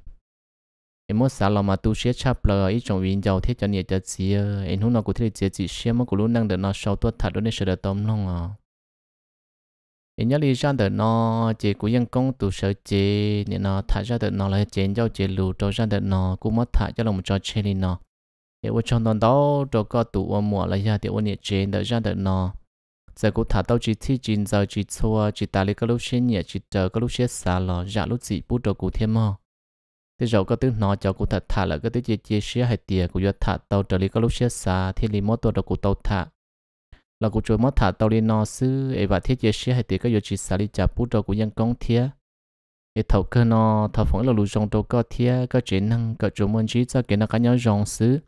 em muốn xả lòng mà tu sửa chắp lờ ít trong viên giàu thế cho nhiều cho chị em hôm nào cũng thấy chị chỉ xem mà cũng lúc năng được nó sau tuốt thật đó nên sợ được tôm long à. Em nhớ đi ra được nó chỉ cũng yên công tu sửa chỉ nên nó thả ra được nó là chị giàu chỉ lù cho ra được nó, cũng mất thả cho lòng cho chị đi nó. Em vô trong đó cho có tụ ở mùa là ra thì ở nhiệt chị được ra được nó giờ cũng thả tao chỉ thi chín giờ chỉ xua chỉ ta lấy cái lúc xe nhẹ chỉ chờ cái lúc xe xa lò dạ lúc gì bút đầu cụ thêm mò thế rồi có tiếng nói cho cụ thật thả là cái tiếng chia chia xe hay tiền cụ do thả tàu trở lấy cái lúc xe xa thì lấy mót tàu đầu cụ tàu thả. Là cụ chơi mót thả tàu đi nó sư ấy và thiết chia xe hay tiền cái giờ chỉ xa đi trả bút đầu cụ nhân công thiệt ấy thầu cơ nó thầu phỏng là lũ rong đầu có thiệt có chuyện năng, có chủ môn chỉ cho cái nó cá nhau rong sư